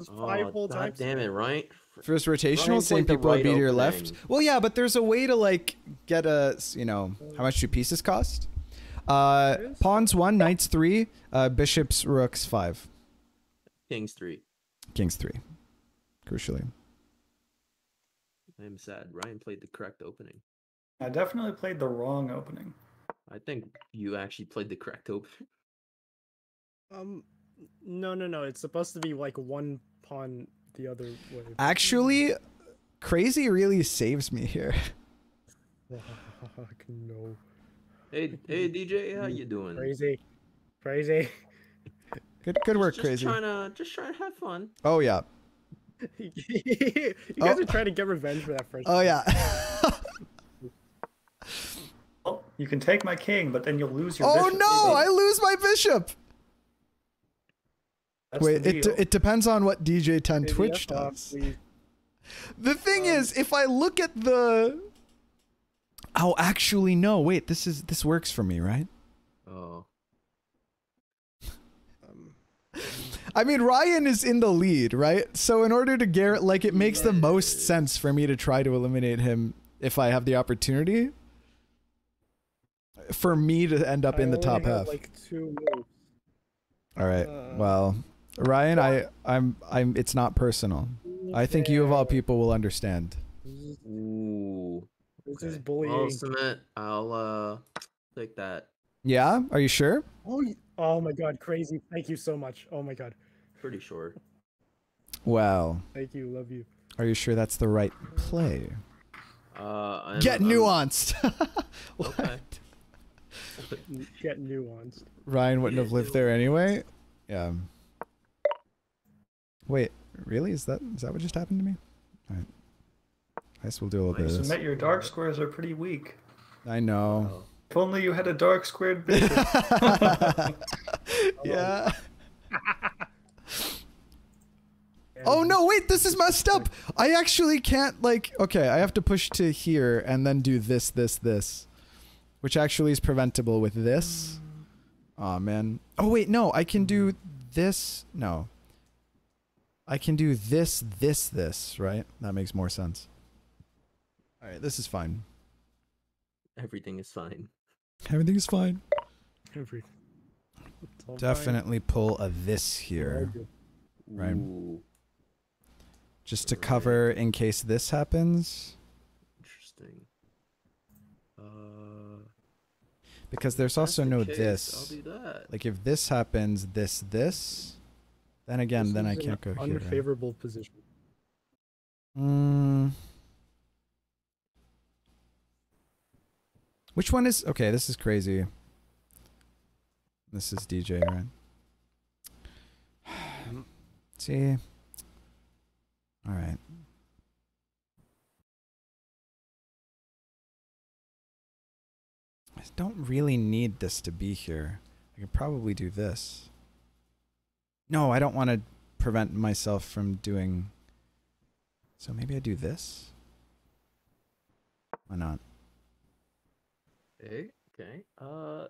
It five Oh, whole God times. damn it, right? First rotational, Ryan same played the people would be to your left. Well, yeah, but there's a way to like get a you know, how much do pieces cost? Uh, pawns one, knights three, uh, bishops, rooks five, Kings three. kings three. Crucially, I am sad. Ryan played the correct opening. I definitely played the wrong opening. I think you actually played the correct opening. Um, no, no, no. It's supposed to be like one pawn the other way. actually, crazy really saves me here. Fuck no. Hey, hey, DJ, how you doing? Crazy. Crazy. Good, good work, just crazy. trying to just trying to have fun. Oh yeah, you guys Oh. are trying to get revenge for that first. Oh yeah. Well, you can take my king, but then you'll lose your oh bishop. no! I lose my bishop. That's Wait, it deal. it depends on what DJ 10 Twitch does. The thing Um, is, if I look at the Oh, actually no. Wait, this is this works for me, right? Oh. Um, I mean, Ryan is in the lead, right? So in order to Garrett like it makes the most sense for me to try to eliminate him if I have the opportunity. For me to end up I in the only top half. Like two moves. All right. uh, Well, Ryan, I I'm I'm it's not personal. I think you of all people will understand. Ooh. This is okay. I'll submit. I'll uh take that. Yeah? Are you sure? oh, oh my god, crazy! Thank you so much. Oh my god, Pretty sure. Wow. thank you, love you. are you sure that's the right play? Uh, I'm, Get I'm- nuanced. What? Get nuanced. Ryan wouldn't have Get lived there anyway. Yeah. Wait, really? Is that is that what just happened to me? All right. I guess we'll do a little bit of this. Samet your dark squares are pretty weak. I know. If only you had a dark squared bishop. yeah. Oh no, wait, this is messed up. I actually can't like okay, I have to push to here and then do this, this, this. Which actually is preventable with this. Oh man. Oh wait, no, I can do this. No. I can do this, this, this, right? That makes more sense. Alright, this is fine. Everything is fine. Everything is fine. Every- It's all fine. Definitely pull a this here. Right. Ooh, Just to Right. cover in case this happens. interesting. Uh, Because there's also the no case, this. I'll do that. Like if this happens, this, this, then again, This then I can't go here. right? Unfavorable position. Mm. Which one is okay? This is crazy. This is DJ, right? See. All right. I don't really need this to be here. I could probably do this. No, I don't want to prevent myself from doing. So maybe I do this. Why not? Okay. Okay. Uh,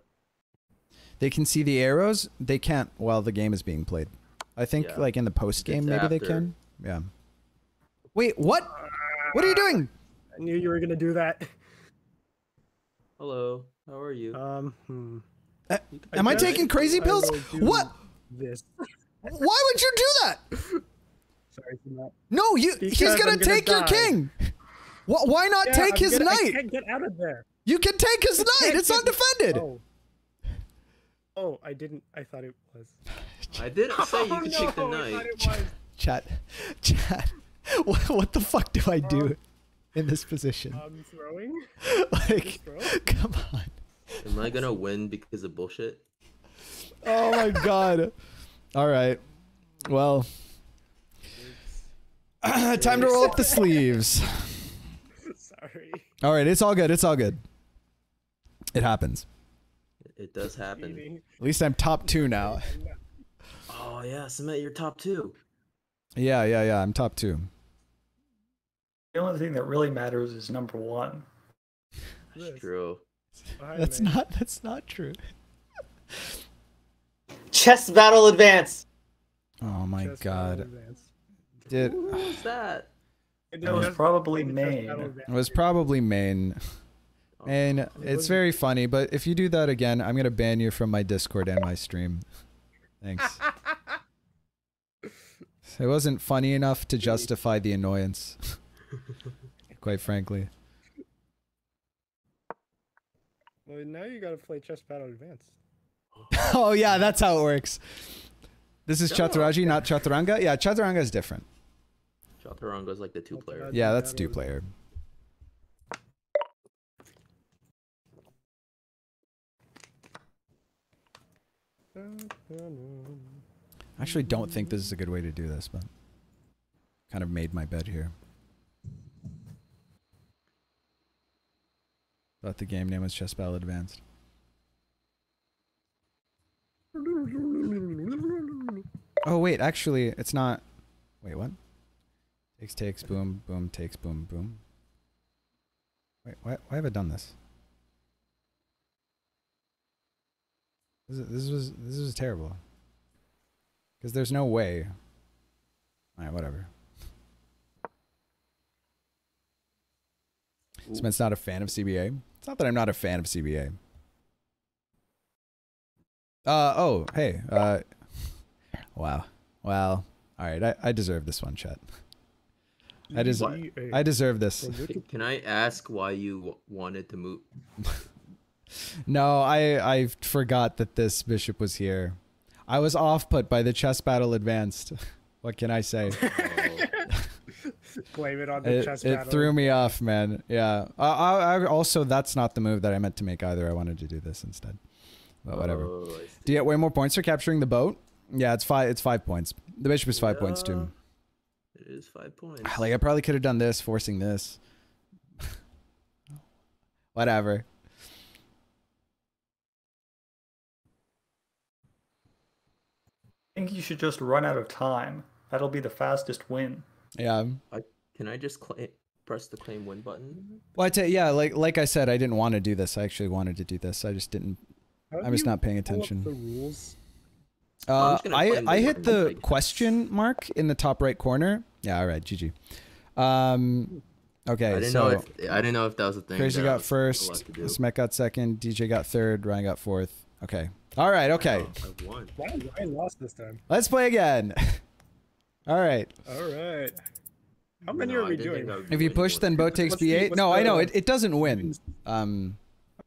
They can see the arrows. They can't while the game is being played. I think Yeah. like in the post game, It's maybe they can. Yeah. Wait, what? What are you doing? I knew you were gonna do that. hello. How are you? Um, hmm. Am I guess taking crazy I pills? What? This. Why would you do that? Sorry for that. No, you. he's gonna gonna take your king. Wh- why not Yeah, take I'm his gonna- I can't get out of there. You can take his I knight. It's undefended. Oh. Oh, I didn't. I thought it was. I didn't say you oh, could no, take the I knight. it. Chat, chat. What, what the fuck do I do Um, in this position? I'm throwing. Like, throw? come on. Am I gonna win because of bullshit? Oh my god. All right. Well, time to roll up the sleeves. Sorry. All right, it's all good. It's all good. It happens. It does happen. At least I'm top two now. Oh yeah, Samet, you're top two. Yeah, yeah, yeah. I'm top two. the only thing that really matters is number one. That's true. Hi, That's man. not. That's not true. Chess battle advance. Oh my Chess god. Did Who was that? It That was probably like the chess Maine. it was probably Maine. Oh, And it's very funny, but if you do that again, I'm gonna ban you from my Discord and my stream. Thanks. It wasn't funny enough to justify the annoyance. Quite frankly. Well, now you gotta play chess battle advance. Oh yeah, that's how it works. This is Chaturaji, not Chaturanga. Yeah, Chaturanga is different. Chaturanga is like the two player. Yeah, that's two player. I actually don't think this is a good way to do this, but kind of made my bed here. Thought the game name was Chess Battle Advanced. Oh wait, actually, it's not. Wait, what? Takes, takes, boom, boom, takes, boom, boom. Wait, why, why have I done this? This, this was this was terrible. Because there's no way. All right, whatever. Smith's not a fan of CBA. It's not that I'm not a fan of CBA. Uh oh, hey. Uh Wow. Well, all right. I, I deserve this one, chat. I deserve I deserve this. Can, can I ask why you wanted to move? No, I I forgot that this bishop was here. I was off put by the chess battle advanced. what can I say? Blame it on the it, chess it battle. threw me off, man. Yeah. I, I, I also that's not the move that I meant to make either. I wanted to do this instead. But whatever. Oh, Do you get way more points for capturing the boat? Yeah, it's five. It's five points. The bishop is five points too. It is five points. Like I probably could have done this, forcing this. Whatever. Think you should just run out of time. That'll be the fastest win. Yeah. I, Can I just cla press the claim win button? Well, I tell yeah, like like I said, I didn't want to do this. I actually wanted to do this. I just didn't. How I was you not paying pull up attention. The rules. Uh, just I I hit the I question mark in the top right corner. Yeah. All right. GG. Um. Okay. I didn't so know if I didn't know if that was a thing. Crazy got first. allowed. Smek got second. DJ got third. Ryan got fourth. Okay. All right. Okay. Oh, I've won. Wow, Ryan lost this time. Let's play again. All right. All right. How many No, are we doing? I would be If you push, then boat takes What's b8. what's No, I know it. It doesn't win. Um,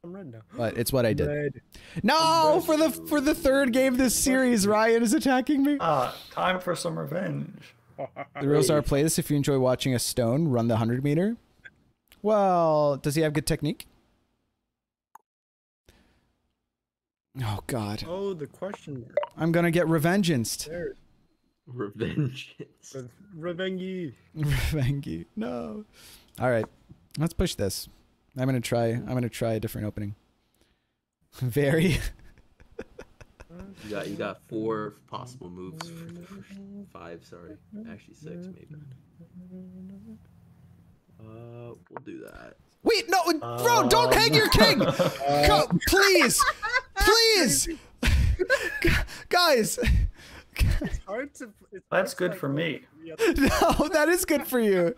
I'm red now. but it's what I did. Red. No, for the for the third game this series, Ryan is attacking me. Ah, time for some revenge. The rules are play this if you enjoy watching a stone run the 100 meter. Well, does he have good technique? Oh god. Oh, the question mark. I'm going to get revengeanced. There. Revenge. Re- Revengi. Revengi. No. All right. Let's push this. I'm going to try I'm going to try a different opening. Very You got you got four possible moves. Five, sorry, actually six maybe. Uh, we'll do that. Wait, no, bro, don't hang your king. Go, please. Please. Guys. It's hard to. It's That's hard to, good for me. No, that is good for you.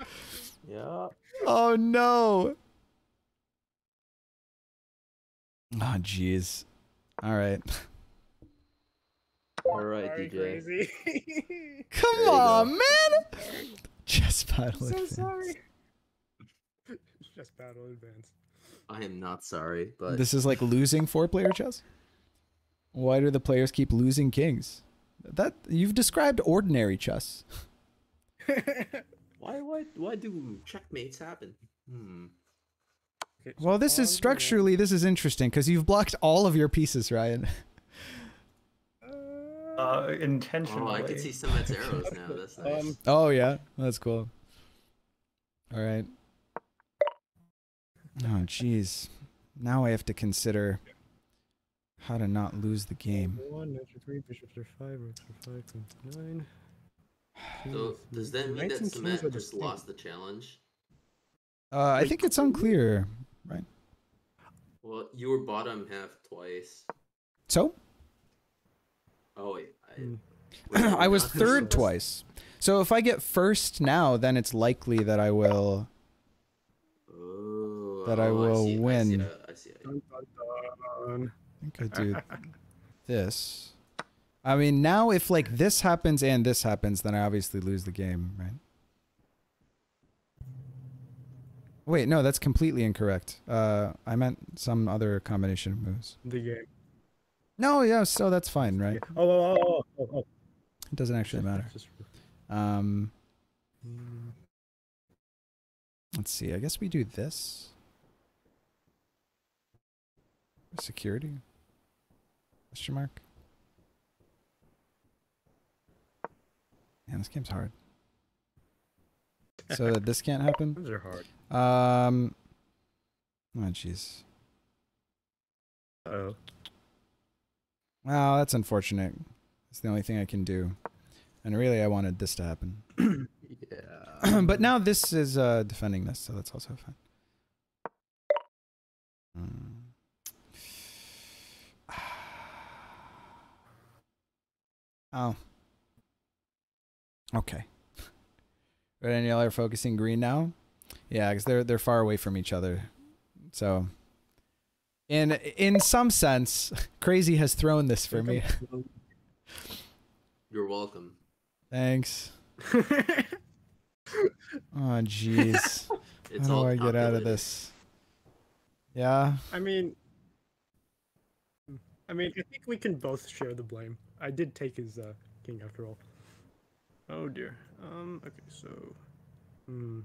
Yeah. Oh no. Oh jeez. All right. All right, Sorry, DJ. crazy. Come on, go. man. Chess battle. so advance. sorry. Just battle advance. I am not sorry, but This is like losing four-player chess. Why do the players keep losing kings? That you've described ordinary chess. why why why do checkmates happen? Hmm. Okay, Well, this is structurally this is interesting because you've blocked all of your pieces, Ryan. red. Uh, Oh, intentionally. I can see Samet's arrows now. That's nice. Um, Oh yeah, that's cool. All right. Oh jeez. Now I have to consider how to not lose the game. One, knights are three, bishops are five, rooks are five, queens are nine. so does that mean Knights that and kings the just lost the challenge? Uh, I think it's unclear, right? Well, you were bottom half twice. So Oh wait, I, Hmm. wait, I was not- third twice. So if I get first now, then it's likely that I will. Oh, that I oh, will I see win. I see. I think I do this. I mean, now if like this happens and this happens, then I obviously lose the game, right? Wait, no, that's completely incorrect. Uh, I meant some other combination of moves. The game. No, yeah, so that's fine, right? Oh, oh, oh, oh, oh, oh. It doesn't actually matter. Um, Hmm. let's see. I guess we do this. Security? Question mark? Man, this game's hard. so that this can't happen. Those are hard. Um. Oh jeez. Oh. Wow, that's unfortunate. It's the only thing I can do, and really, I wanted this to happen. Yeah. but now this is uh, defending this, so that's also fine. Hmm. Oh. Okay. Red and yellow are focusing green now. Yeah, because they're they're far away from each other. So, in in some sense, crazy has thrown this for me. You're welcome. Thanks. Oh, jeez. How do I get out of this? Yeah. I mean, I mean, I think we can both share the blame. I did take his uh, king after all. Oh dear. Um. Okay. So. Hmm.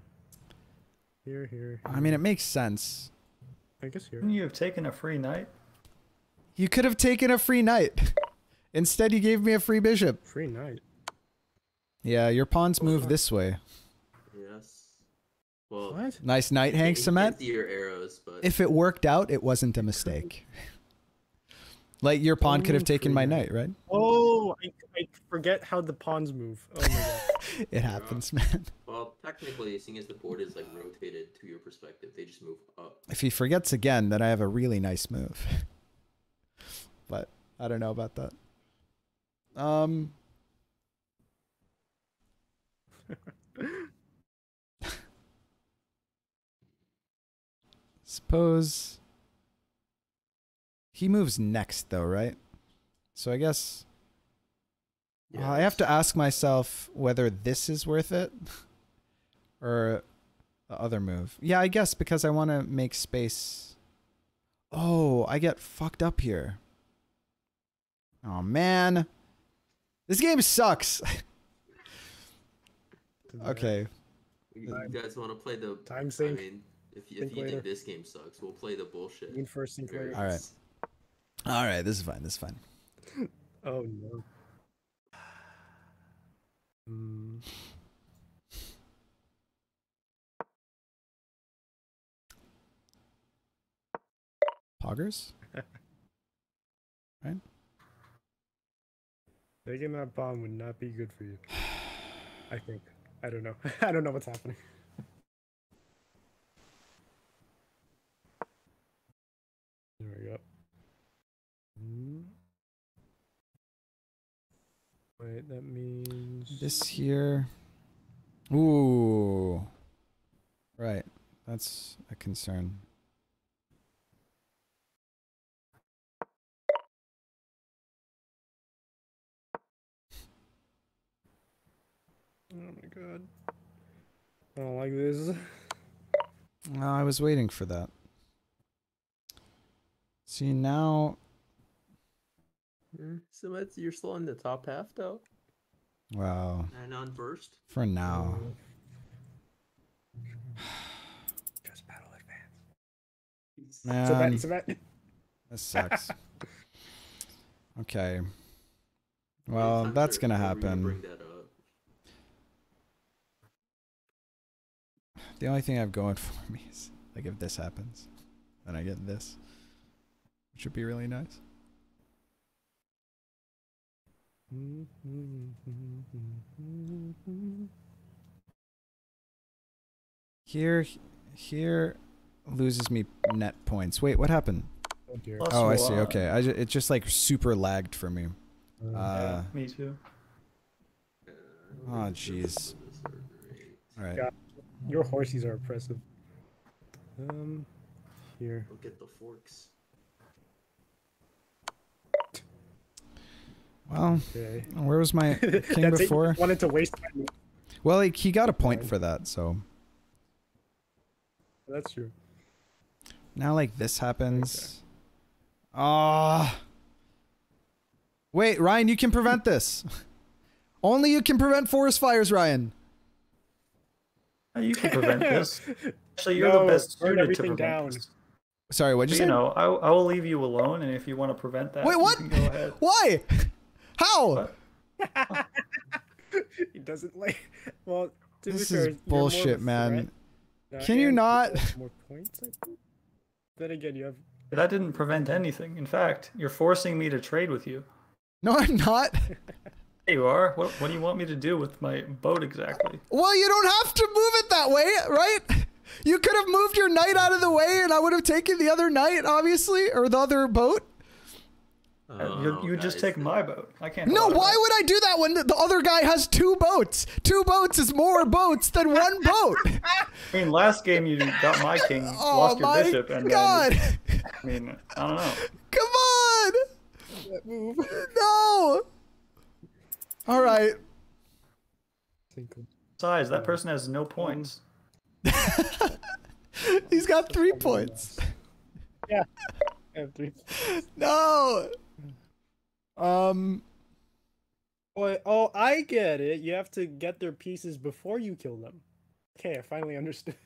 Here. Here. I mean, it makes sense. I guess here. Couldn't you have taken a free knight? You could have taken a free knight. Instead, you gave me a free bishop. Free knight. Yeah, your pawns move this way. Yes. Well, What? Nice knight, Hank Samet. can't your arrows, but If it worked out, it wasn't a mistake. Like your pawn could have taken my knight, right? Oh, I, I forget how the pawns move. Oh my god. It happens, man. well, technically, seeing as the board is like rotated to your perspective, they just move up. If he forgets again, then I have a really nice move. But I don't know about that. Um. Suppose he moves next, though, right? So I guess uh, I have to ask myself whether this is worth it or the other move. Yeah, I guess because I want to make space. Oh, I get fucked up here. Oh man. This game sucks. okay. You guys want to play the? Time I mean, if, if you later. think this game sucks, we'll play the bullshit. Mean first, think later. All right. All right, this is fine. This is fine. Oh no. Hmm. Poggers? Right? Taking that bomb would not be good for you. I think. I don't know. I don't know what's happening. There we go. Hmm. Wait, that means This here. Ooh. Right. That's a concern. Oh my god. I don't like this. No, I was waiting for that. See, now. Mm, So that's you're still in the top half though, Wow. and on first. For now. Just battle advance. Man, So that, so that, this sucks. okay. How many Well, that's are- gonna happen. Bring that up. The only thing I've going for me is like if this happens, then I get this, which would be really nice. Here, here loses me net points. Wait, what happened? oh dear. Plus oh, I see. one. Okay, I ju- it just like super lagged for me. Uh, Uh, Me too. Oh, jeez. builds all right. Yeah. your horsies are impressive. Um, here. Look at the forks. Well, Okay. where was my king That's it, before? Wanted to waste time. Well, like, he got a point for that. So That's true. now, like this happens. Ah. Wait, Ryan, you can prevent this. Only you can prevent forest fires, Ryan. You can prevent this. Actually, you're No, the best suited to prevent down. this. Sorry, what'd But, you you say? know, I, I will leave you alone, and if you want to prevent that, Wait, you what? can go ahead. Why? How? What? he doesn't like. Well, To be This fair, is you're more of a bullshit, man. threat, uh, Can you not- More points, I think. Then again, you have. That didn't prevent anything. In fact, you're forcing me to trade with you. No, I'm not. There you are. What, what do you want me to do with my boat exactly? Well, you don't have to move it that way, right? You could have moved your knight out of the way, and I would have taken the other knight, obviously, or the other boat. Uh, you you would just take my boat. I can't. No, why would I do that when the the other guy has two boats? Two boats is more boats than one boat. I mean, last game you got my king, Oh lost your my bishop, and god! then I mean, I don't know. Come on! No! All right. Single. Besides, that person has no points. He's got three points. I have three. No. Um. Oh, oh, I get it. You have to get their pieces before you kill them. Okay, I finally understood.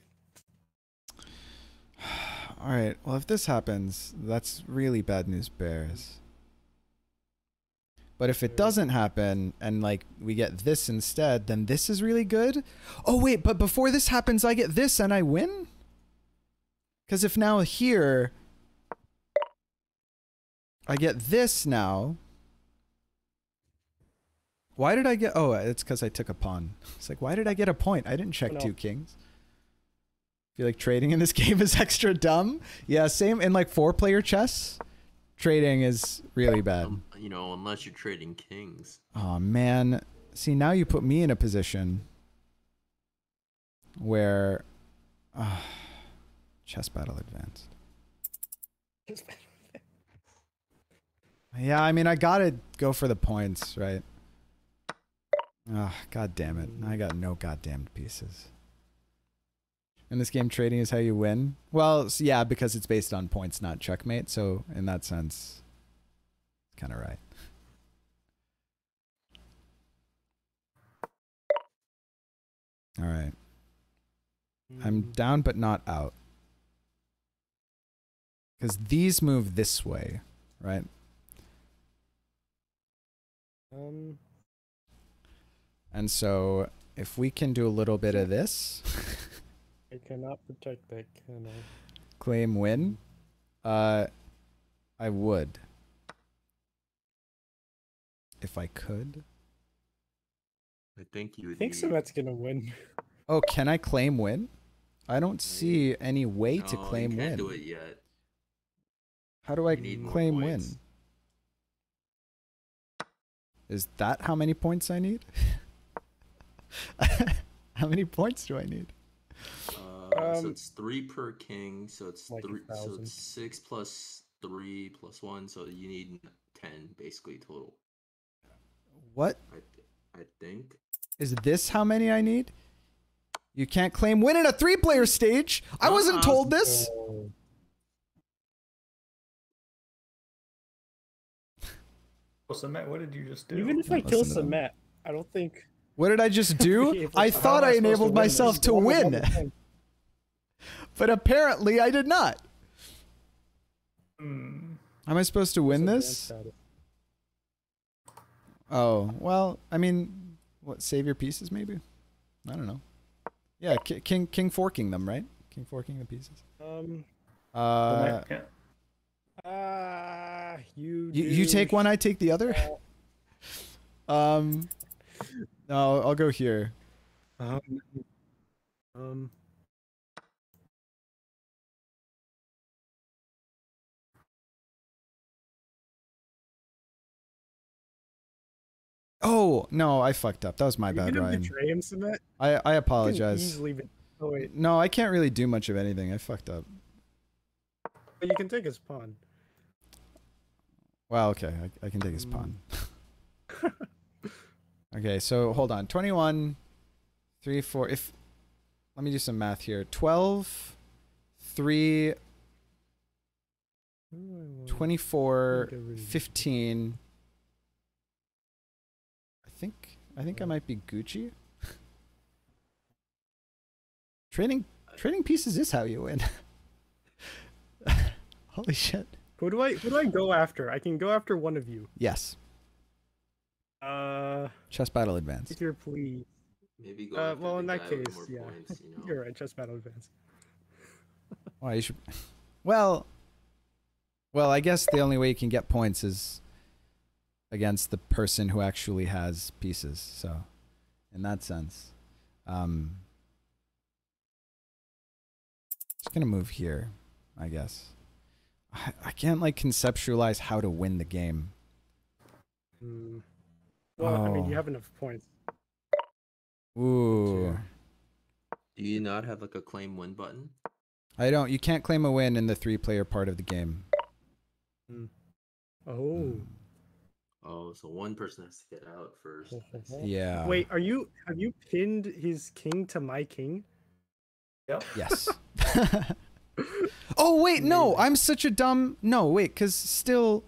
All right. Well, if this happens, that's really bad news, bears. But if it doesn't happen and like we get this instead, then this is really good. Oh wait, but before this happens, I get this and I win. Because if now here, I get this now. Why did I get? Oh, it's because I took a pawn. It's like, why did I get a point? I didn't check Oh, no. two kings. feel like trading in this game is extra dumb. Yeah, same in like four player chess. Trading is really bad. Um, you know, unless you're trading kings. Oh man. See, now you put me in a position where uh, chess battle advanced. Yeah, I mean, I gotta go for the points, right? Oh, god damn it. I got no goddamned pieces. In this game, trading is how you win? Well, s- yeah, because it's based on points, not checkmate. So, in that sense, it's kind of right. All right. I'm Mm, down but not out. Because these move this way, right? Um, And so if we can do a little bit of this, I cannot protect that, can I? claim win, uh, I would. If I could. I think you I would. think need- Samet's gonna win. Oh, can I claim win? I don't see any way to claim you can't win. do it yet. How do I You need more claim win? Is that how many points I need? how many points do I need? Uh, so Um, it's three per king. So it's like three. So it's six plus three plus one. So you need ten basically total. What I th- I think. is this how many I need? You can't claim win in a three player stage. I wasn't told this. Oh, so Matt, what did you just do? even if I kill to. Samet, I don't think. What did I just do? I thought I I enabled myself to win, but apparently I did not. Hmm. Am I supposed to win this? Oh, well, I mean, what, save your pieces maybe? I don't know. Yeah, ki- king king forking them, right? King forking the pieces. Um. Uh Ah, you. you, you take one, I take the other. Uh, Um No, I'll go here. Um. Um. Oh, no, I fucked up. That was my Are bad, Ryan. betray him? I I apologize. Oh wait, No, I can't really do much of anything. I fucked up. but you can take his pawn. Well, okay, I, I can take his Mm. pawn. okay, so hold on. 21, 3, 4. If let me do some math here. 12, 3, I 24, Get rid of 15. I think I think I might be Gucci. trading trading pieces is how you win. Holy shit. Who do I? Who do I go after? I can go after one of you. Yes. Uh, Chess battle advanced. here, please. Maybe go. Uh, well, in that case, yeah. Points, you know? You're right. Chess battle advance. Well, you should. Well, well, I guess the only way you can get points is against the person who actually has pieces. So, in that sense, um, just gonna move here, I guess. I, I can't like conceptualize how to win the game. Hmm. Well, I mean, Oh. you have enough points. Ooh, Do you not have like a claim win button? I don't. You can't claim a win in the three-player part of the game. Hmm. Oh. Oh, so one person has to get out first. Yeah. Wait, are you? Have you pinned his king to my king? Yep. Yes. oh wait, no, I'm such a dumb. No, wait, cuz still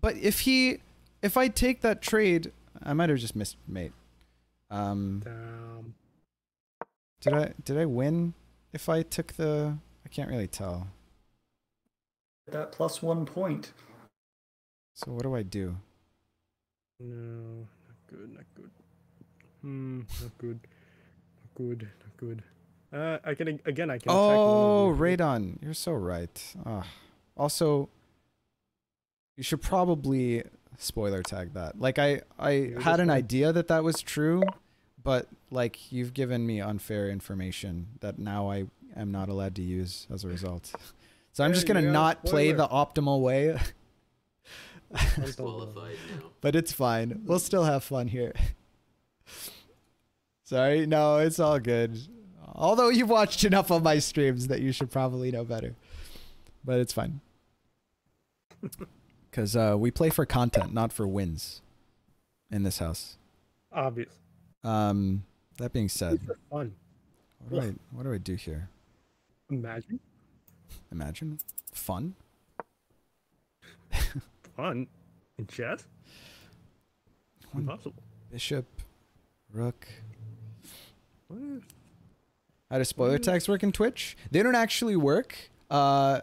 but if he if I take that trade, I might have just missed mate. Um Damn. did I did I win if I took the I can't really tell. That plus one point. So what do I do? No, not good. Not good. Hmm. Not good. Not good. Not good. Uh, I can again. I can. attack Oh, you. Radon, you're so right. Ah. Also you should probably spoiler tag that. Like I I Here, had an one? idea that that was true, but like you've given me unfair information that now I am not allowed to use as a result. So I'm There just going to go, not play the optimal way, Disqualified now. but it's fine. We'll still have fun here. Sorry, no, it's all good. Although you've watched enough of my streams that you should probably know better. But it's fine. Cuz uh we play for content, not for wins in this house. Obvious. Um that being said, fun. what do I what do I do here? Imagine Imagine fun? fun in chess. One Impossible. bishop rook What? How do spoiler tags work in Twitch? They don't actually work. Uh You had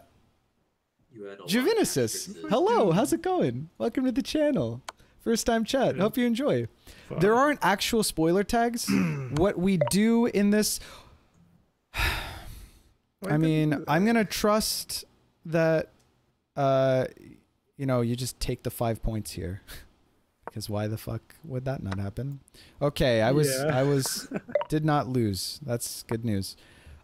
a lot of Javinicis, actresses. hello, how's it going? Welcome to the channel. First time chat. Good. Hope you enjoy. Fun. There aren't actual spoiler tags. what we do in this I mean, I'm going to trust that uh you know, you just take the 5 points here. Because why the fuck would that not happen? Okay, I was Yeah. I was did not lose. That's good news.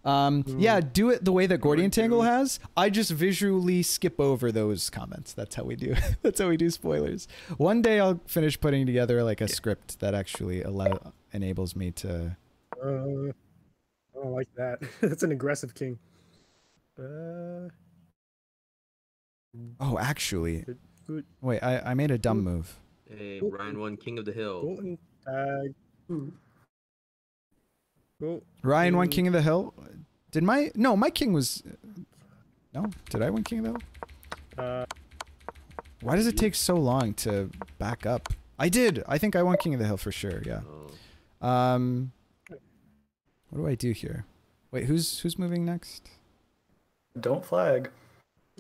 Um, Mm. yeah, do it the way that Gordian Tangle has. I just visually skip over those comments. That's how we do. That's how we do spoilers. One day I'll finish putting together like a script that actually allow enables me to. Uh, I don't like that. That's an aggressive king. Uh, Oh, actually, good. Good. wait. I I made a dumb move. Hey, Ryan won King of the Hill. Golden tag. Ooh. Go. Ryan won. King of the Hill. Did my no? My king was. No, did I win King of the Hill? Uh, Why does it take so long to back up? I did. I think I won King of the Hill for sure. Yeah. Oh, Um. What do I do here? Wait, who's who's moving next? Don't flag.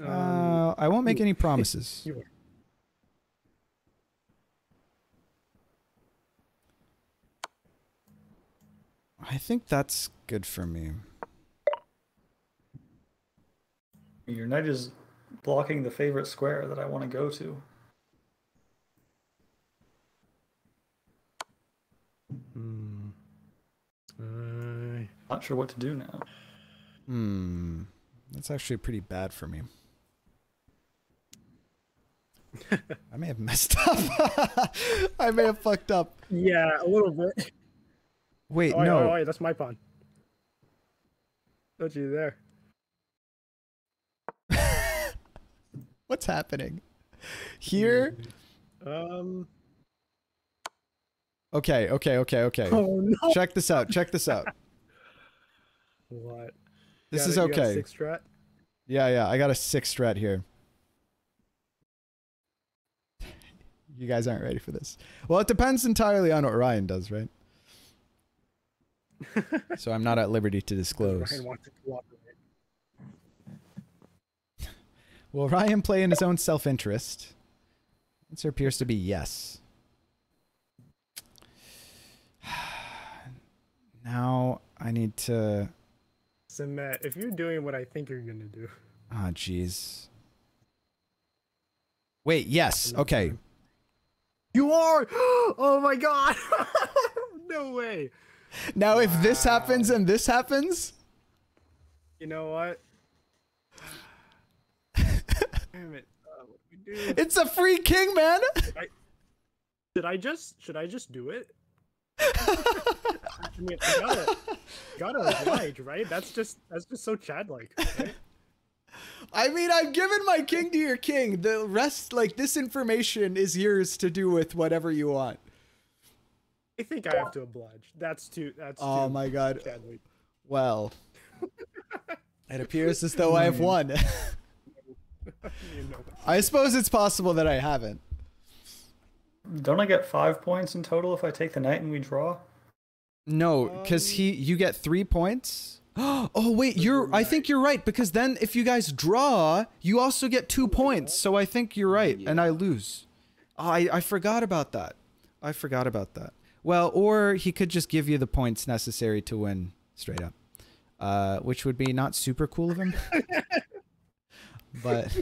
Uh, I won't make any promises. I think that's good for me. Your knight is blocking the favorite square that I want to go to. Hmm. Uh, Not sure what to do now. Hmm. That's actually pretty bad for me. I may have messed up. I may have fucked up. yeah, a little bit. Wait, Oh, no. oh, wait, that's my pawn. Don't you there? What's happening? Here? Um. Okay, okay, okay, okay. Oh no! Check this out. Check this out. What? This is got a- you a okay. Six strat. Yeah, yeah. I got a six strat here. You guys aren't ready for this. Well, it depends entirely on what Ryan does, right? So I'm not at liberty to disclose. Ryan wants to cooperate. Will Ryan play in his own self interest? Answer appears to be yes. Now I need to. So Matt, if you're doing what I think you're gonna do, Ah, jeez. Wait. Yes. Okay. you are. Oh my god! no way. Now, if this happens and this happens, You know what? Damn it! Uh, what do we do? it's a free king, man. Should I just should I just do it? I mean, I gotta gotta oblige, right? That's just that's just so Chad like. Right? I mean, I've given my king to your king. The rest, like this information, is yours to do with whatever you want. I think I have to oblige. That's too. That's Oh too my god. Chad like. Well, it appears as though I have hmm. won. I suppose it's possible that I haven't. Don't I get five points in total if I take the knight and we draw? No, um, because he you get three points. Oh wait, you're. I think you're right because then if you guys draw, you also get two points. So I think you're right, and I lose. Oh, I I forgot about that. I forgot about that. Well, or he could just give you the points necessary to win straight up, uh, which would be not super cool of him. but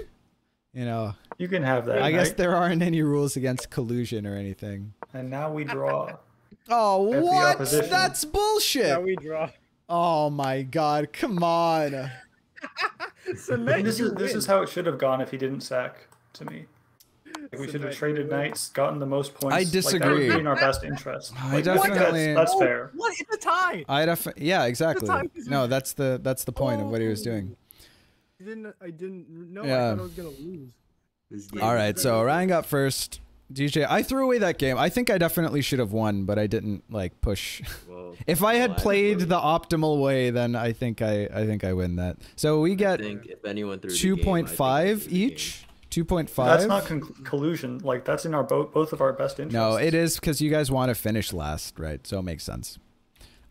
you know, You can have that. I guess knight, there aren't any rules against collusion or anything. And now we draw. Oh, what? That's bullshit. Now we draw. Oh my god, come on. So this you is this is how it should have gone if he didn't sack to me. Like, we should have traded you knights, gotten the most points. I Like, that would disagree. be in our best interest. I Like, definitely- That's, that's fair. What? It's a tie. I def yeah, exactly. No, that's the that's the point of what he was doing. Oh. I didn't. I didn't know. Yeah. I thought I was gonna lose. This game All is right, so Ryan got first. DJ, I threw away that game. I think I definitely should have won, but I didn't like push. Well, If I had well, played actually, the optimal way, then I think I I think I win that. So we get two point five if anyone threw the two game, I point think five they threw the game. each. Two point That's not con- collusion. Like that's in our both both of our best interests. No, it is because you guys want to finish last, right? So it makes sense.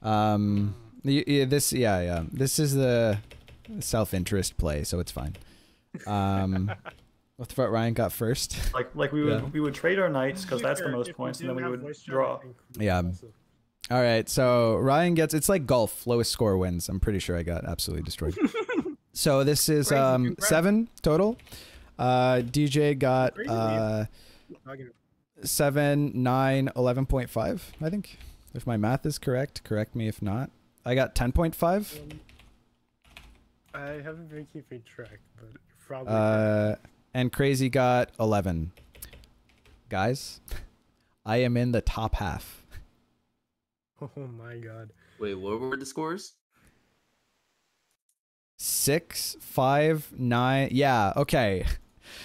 Um, yeah, this, yeah, yeah. This is the self-interest play, so it's fine. Um, what the fuck? Ryan got first. Like like we would Yeah. we would trade our knights because that's the most points, and then we would voice chat, I draw. Yeah. All right, so Ryan gets. It's like golf. Lowest score wins. I'm pretty sure I got absolutely destroyed. so this is um seven total. Uh, DJ got Crazy, uh Talking- seven, nine, eleven point five. I think, if my math is correct. Correct me if not. I got ten point five. um, I haven't been keeping track, but probably. right. Uh, and Crazy got 11. Guys, I am in the top half. oh my god. Wait, what were the scores? Six, five, nine. Yeah, okay.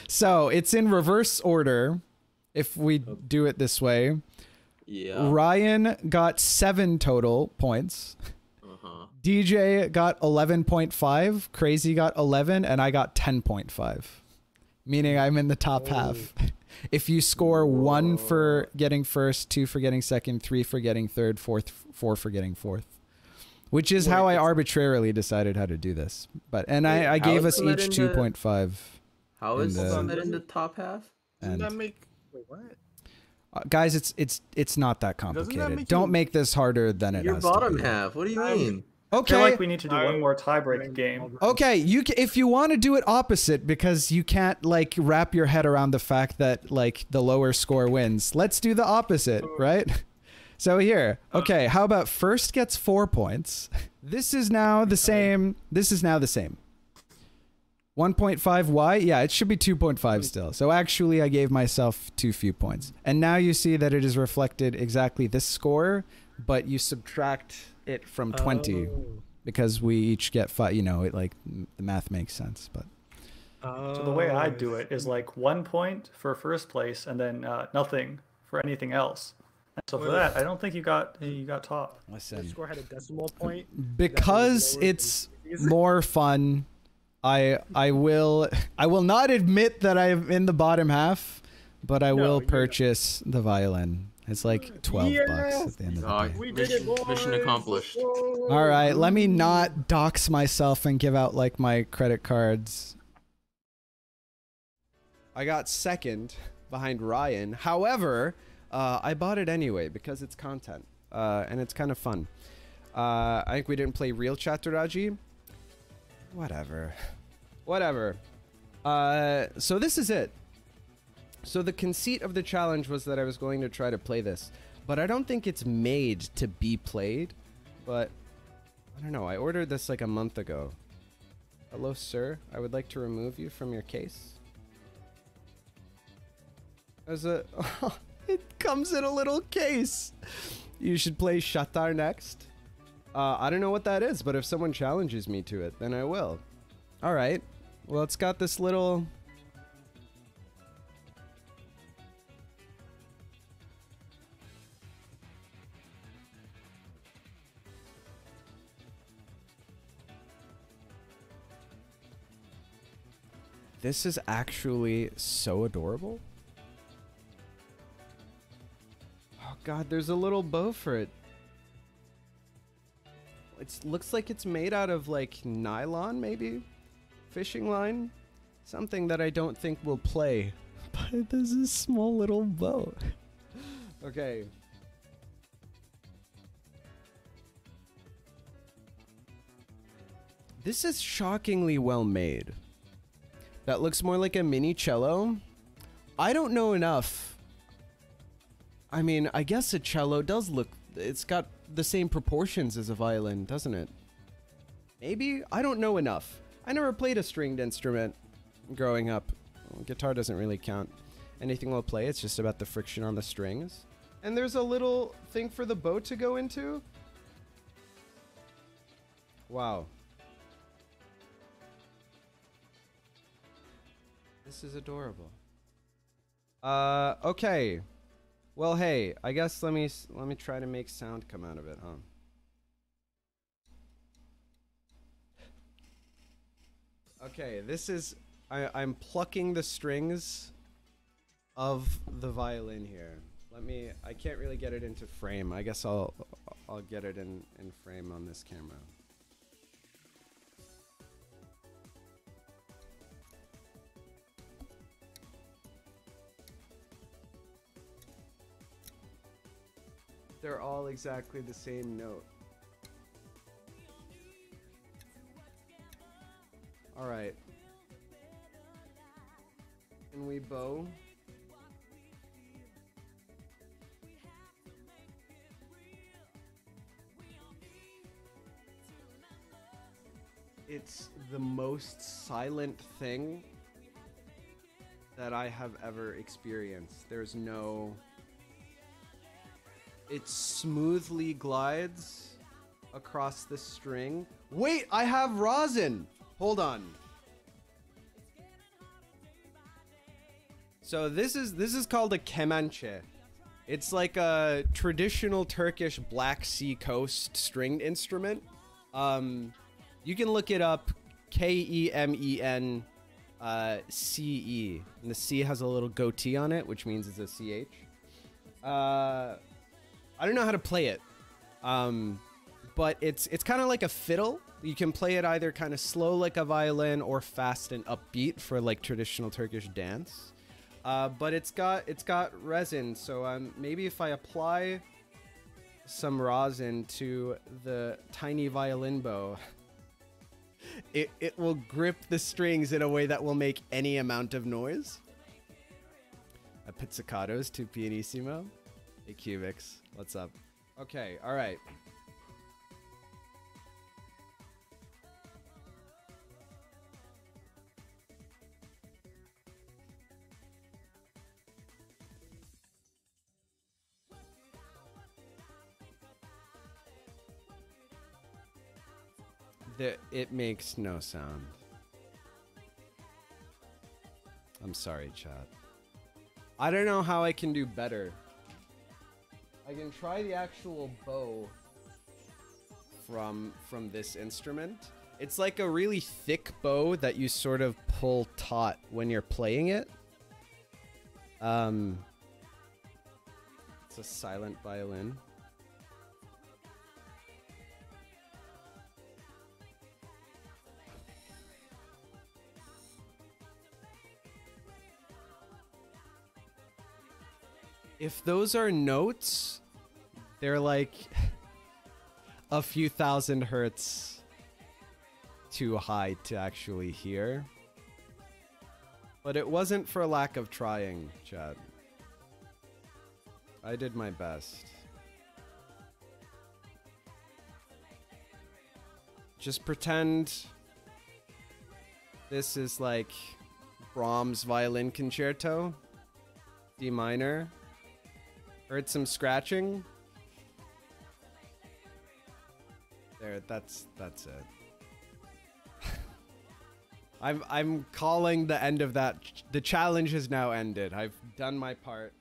So it's in reverse order if we do it this way. Yeah. Ryan got seven total points. Uh huh. DJ got 11.5. Crazy got 11. And I got 10.5. Meaning I'm in the top half. If you score one for getting first, two for getting second, three for getting third, fourth, four for getting fourth. Which is how I arbitrarily decided how to do this. But and Wait, I, I gave us each in the- 2.5. How And, is Samet in the top half? Doesn't that make wait what? uh, guys, it's it's it's not that Doesn't that complicated. make Don't you- make this harder than it Your has bottom to be. half. What do you mean? I Okay. feel like we need to do I- one more tiebreak game. Okay, you c- if you want to do it opposite because you can't like wrap your head around the fact that like the lower score wins. Let's do the opposite, right? So here, okay, how about first gets 4 points. This is now the same. This is now the same. 1.5 y? Yeah, it should be 2.5 still. So actually I gave myself too few points. And now you see that it is reflected exactly this score, but you subtract it from 20 Oh. because we each get five. You know, it like the math makes sense. But So the way I Oh, do it is like one point for first place, and then uh, nothing for anything else. So for that, I don't think you got you got top. The score had a decimal point. because it's more fun, I I will I will not admit that I'm in the bottom half, but I No, will you're not. purchase the violin. It's like twelve bucks at the end of the day. We did it, Mission- mission accomplished. All right, let me not dox myself and give out like my credit cards. I got second behind Ryan. However, uh, I bought it anyway because it's content uh, and it's kind of fun. Uh, I think we didn't play real Chaturaji. Whatever. Whatever. Uh, so this is it. So the conceit of the challenge was that I was going to try to play this, but I don't think it's made to be played. But I don't know. I ordered this like a month ago. Hello, sir. I would like to remove you from your case. As a, it comes in a little case. You should play Shatar next. Uh, I don't know what that is, but if someone challenges me to it, then I will. All right. Well, it's got this little. This is actually so adorable. Oh god, there's a little bow for it. It looks like it's made out of like nylon, maybe? Fishing line? Something that I don't think will play. But there's a small little boat. okay. This is shockingly well made. That looks more like a mini cello. I don't know enough. I mean, I guess a cello does look. It's got the same proportions as a violin, doesn't it? Maybe? I don't know enough. I never played a stringed instrument growing up. Guitar doesn't really count. Anything we'll play, it's just about the friction on the strings. And there's a little thing for the bow to go into. Wow. This is adorable. Uh, okay. Well, hey, I guess let me let me try to make sound come out of it, huh? Okay, this is I, I'm plucking the strings of the violin here. Let me. I can't really get it into frame. I guess I'll I'll get it in in frame on this camera. They're all exactly the same note. All right. Can we bow? It's the most silent thing that I have ever experienced. There's no. It smoothly glides across the string. Wait, I have rosin! Hold on. So this is this is called a kemanche. It's like a traditional Turkish Black Sea coast stringed instrument. Um, you can look it up. K E M E N uh, C E, and the C has a little goatee on it, which means it's a C H. Uh, I don't know how to play it, um, but it's it's kind of like a fiddle. You can play it either kind of slow like a violin or fast and upbeat for like traditional Turkish dance. Uh, but it's got it's got resin, so um, maybe if I apply some rosin to the tiny violin bow, it it will grip the strings in a way that will make any amount of noise. A pizzicatos to pianissimo. Hey Cubix, what's up? Okay, all right. The, it makes no sound. I'm sorry, chat. I don't know how I can do better. I can try the actual bow from from this instrument. It's like a really thick bow that you sort of pull taut when you're playing it. Um It's a silent violin. If those are notes, they're like a few thousand hertz too high to actually hear. But it wasn't for lack of trying, Chad. I did my best. Just pretend this is like Brahms violin concerto, D minor. Heard some scratching. There, that's that's it. I'm I'm calling the end of that. The challenge has now ended. I've done my part.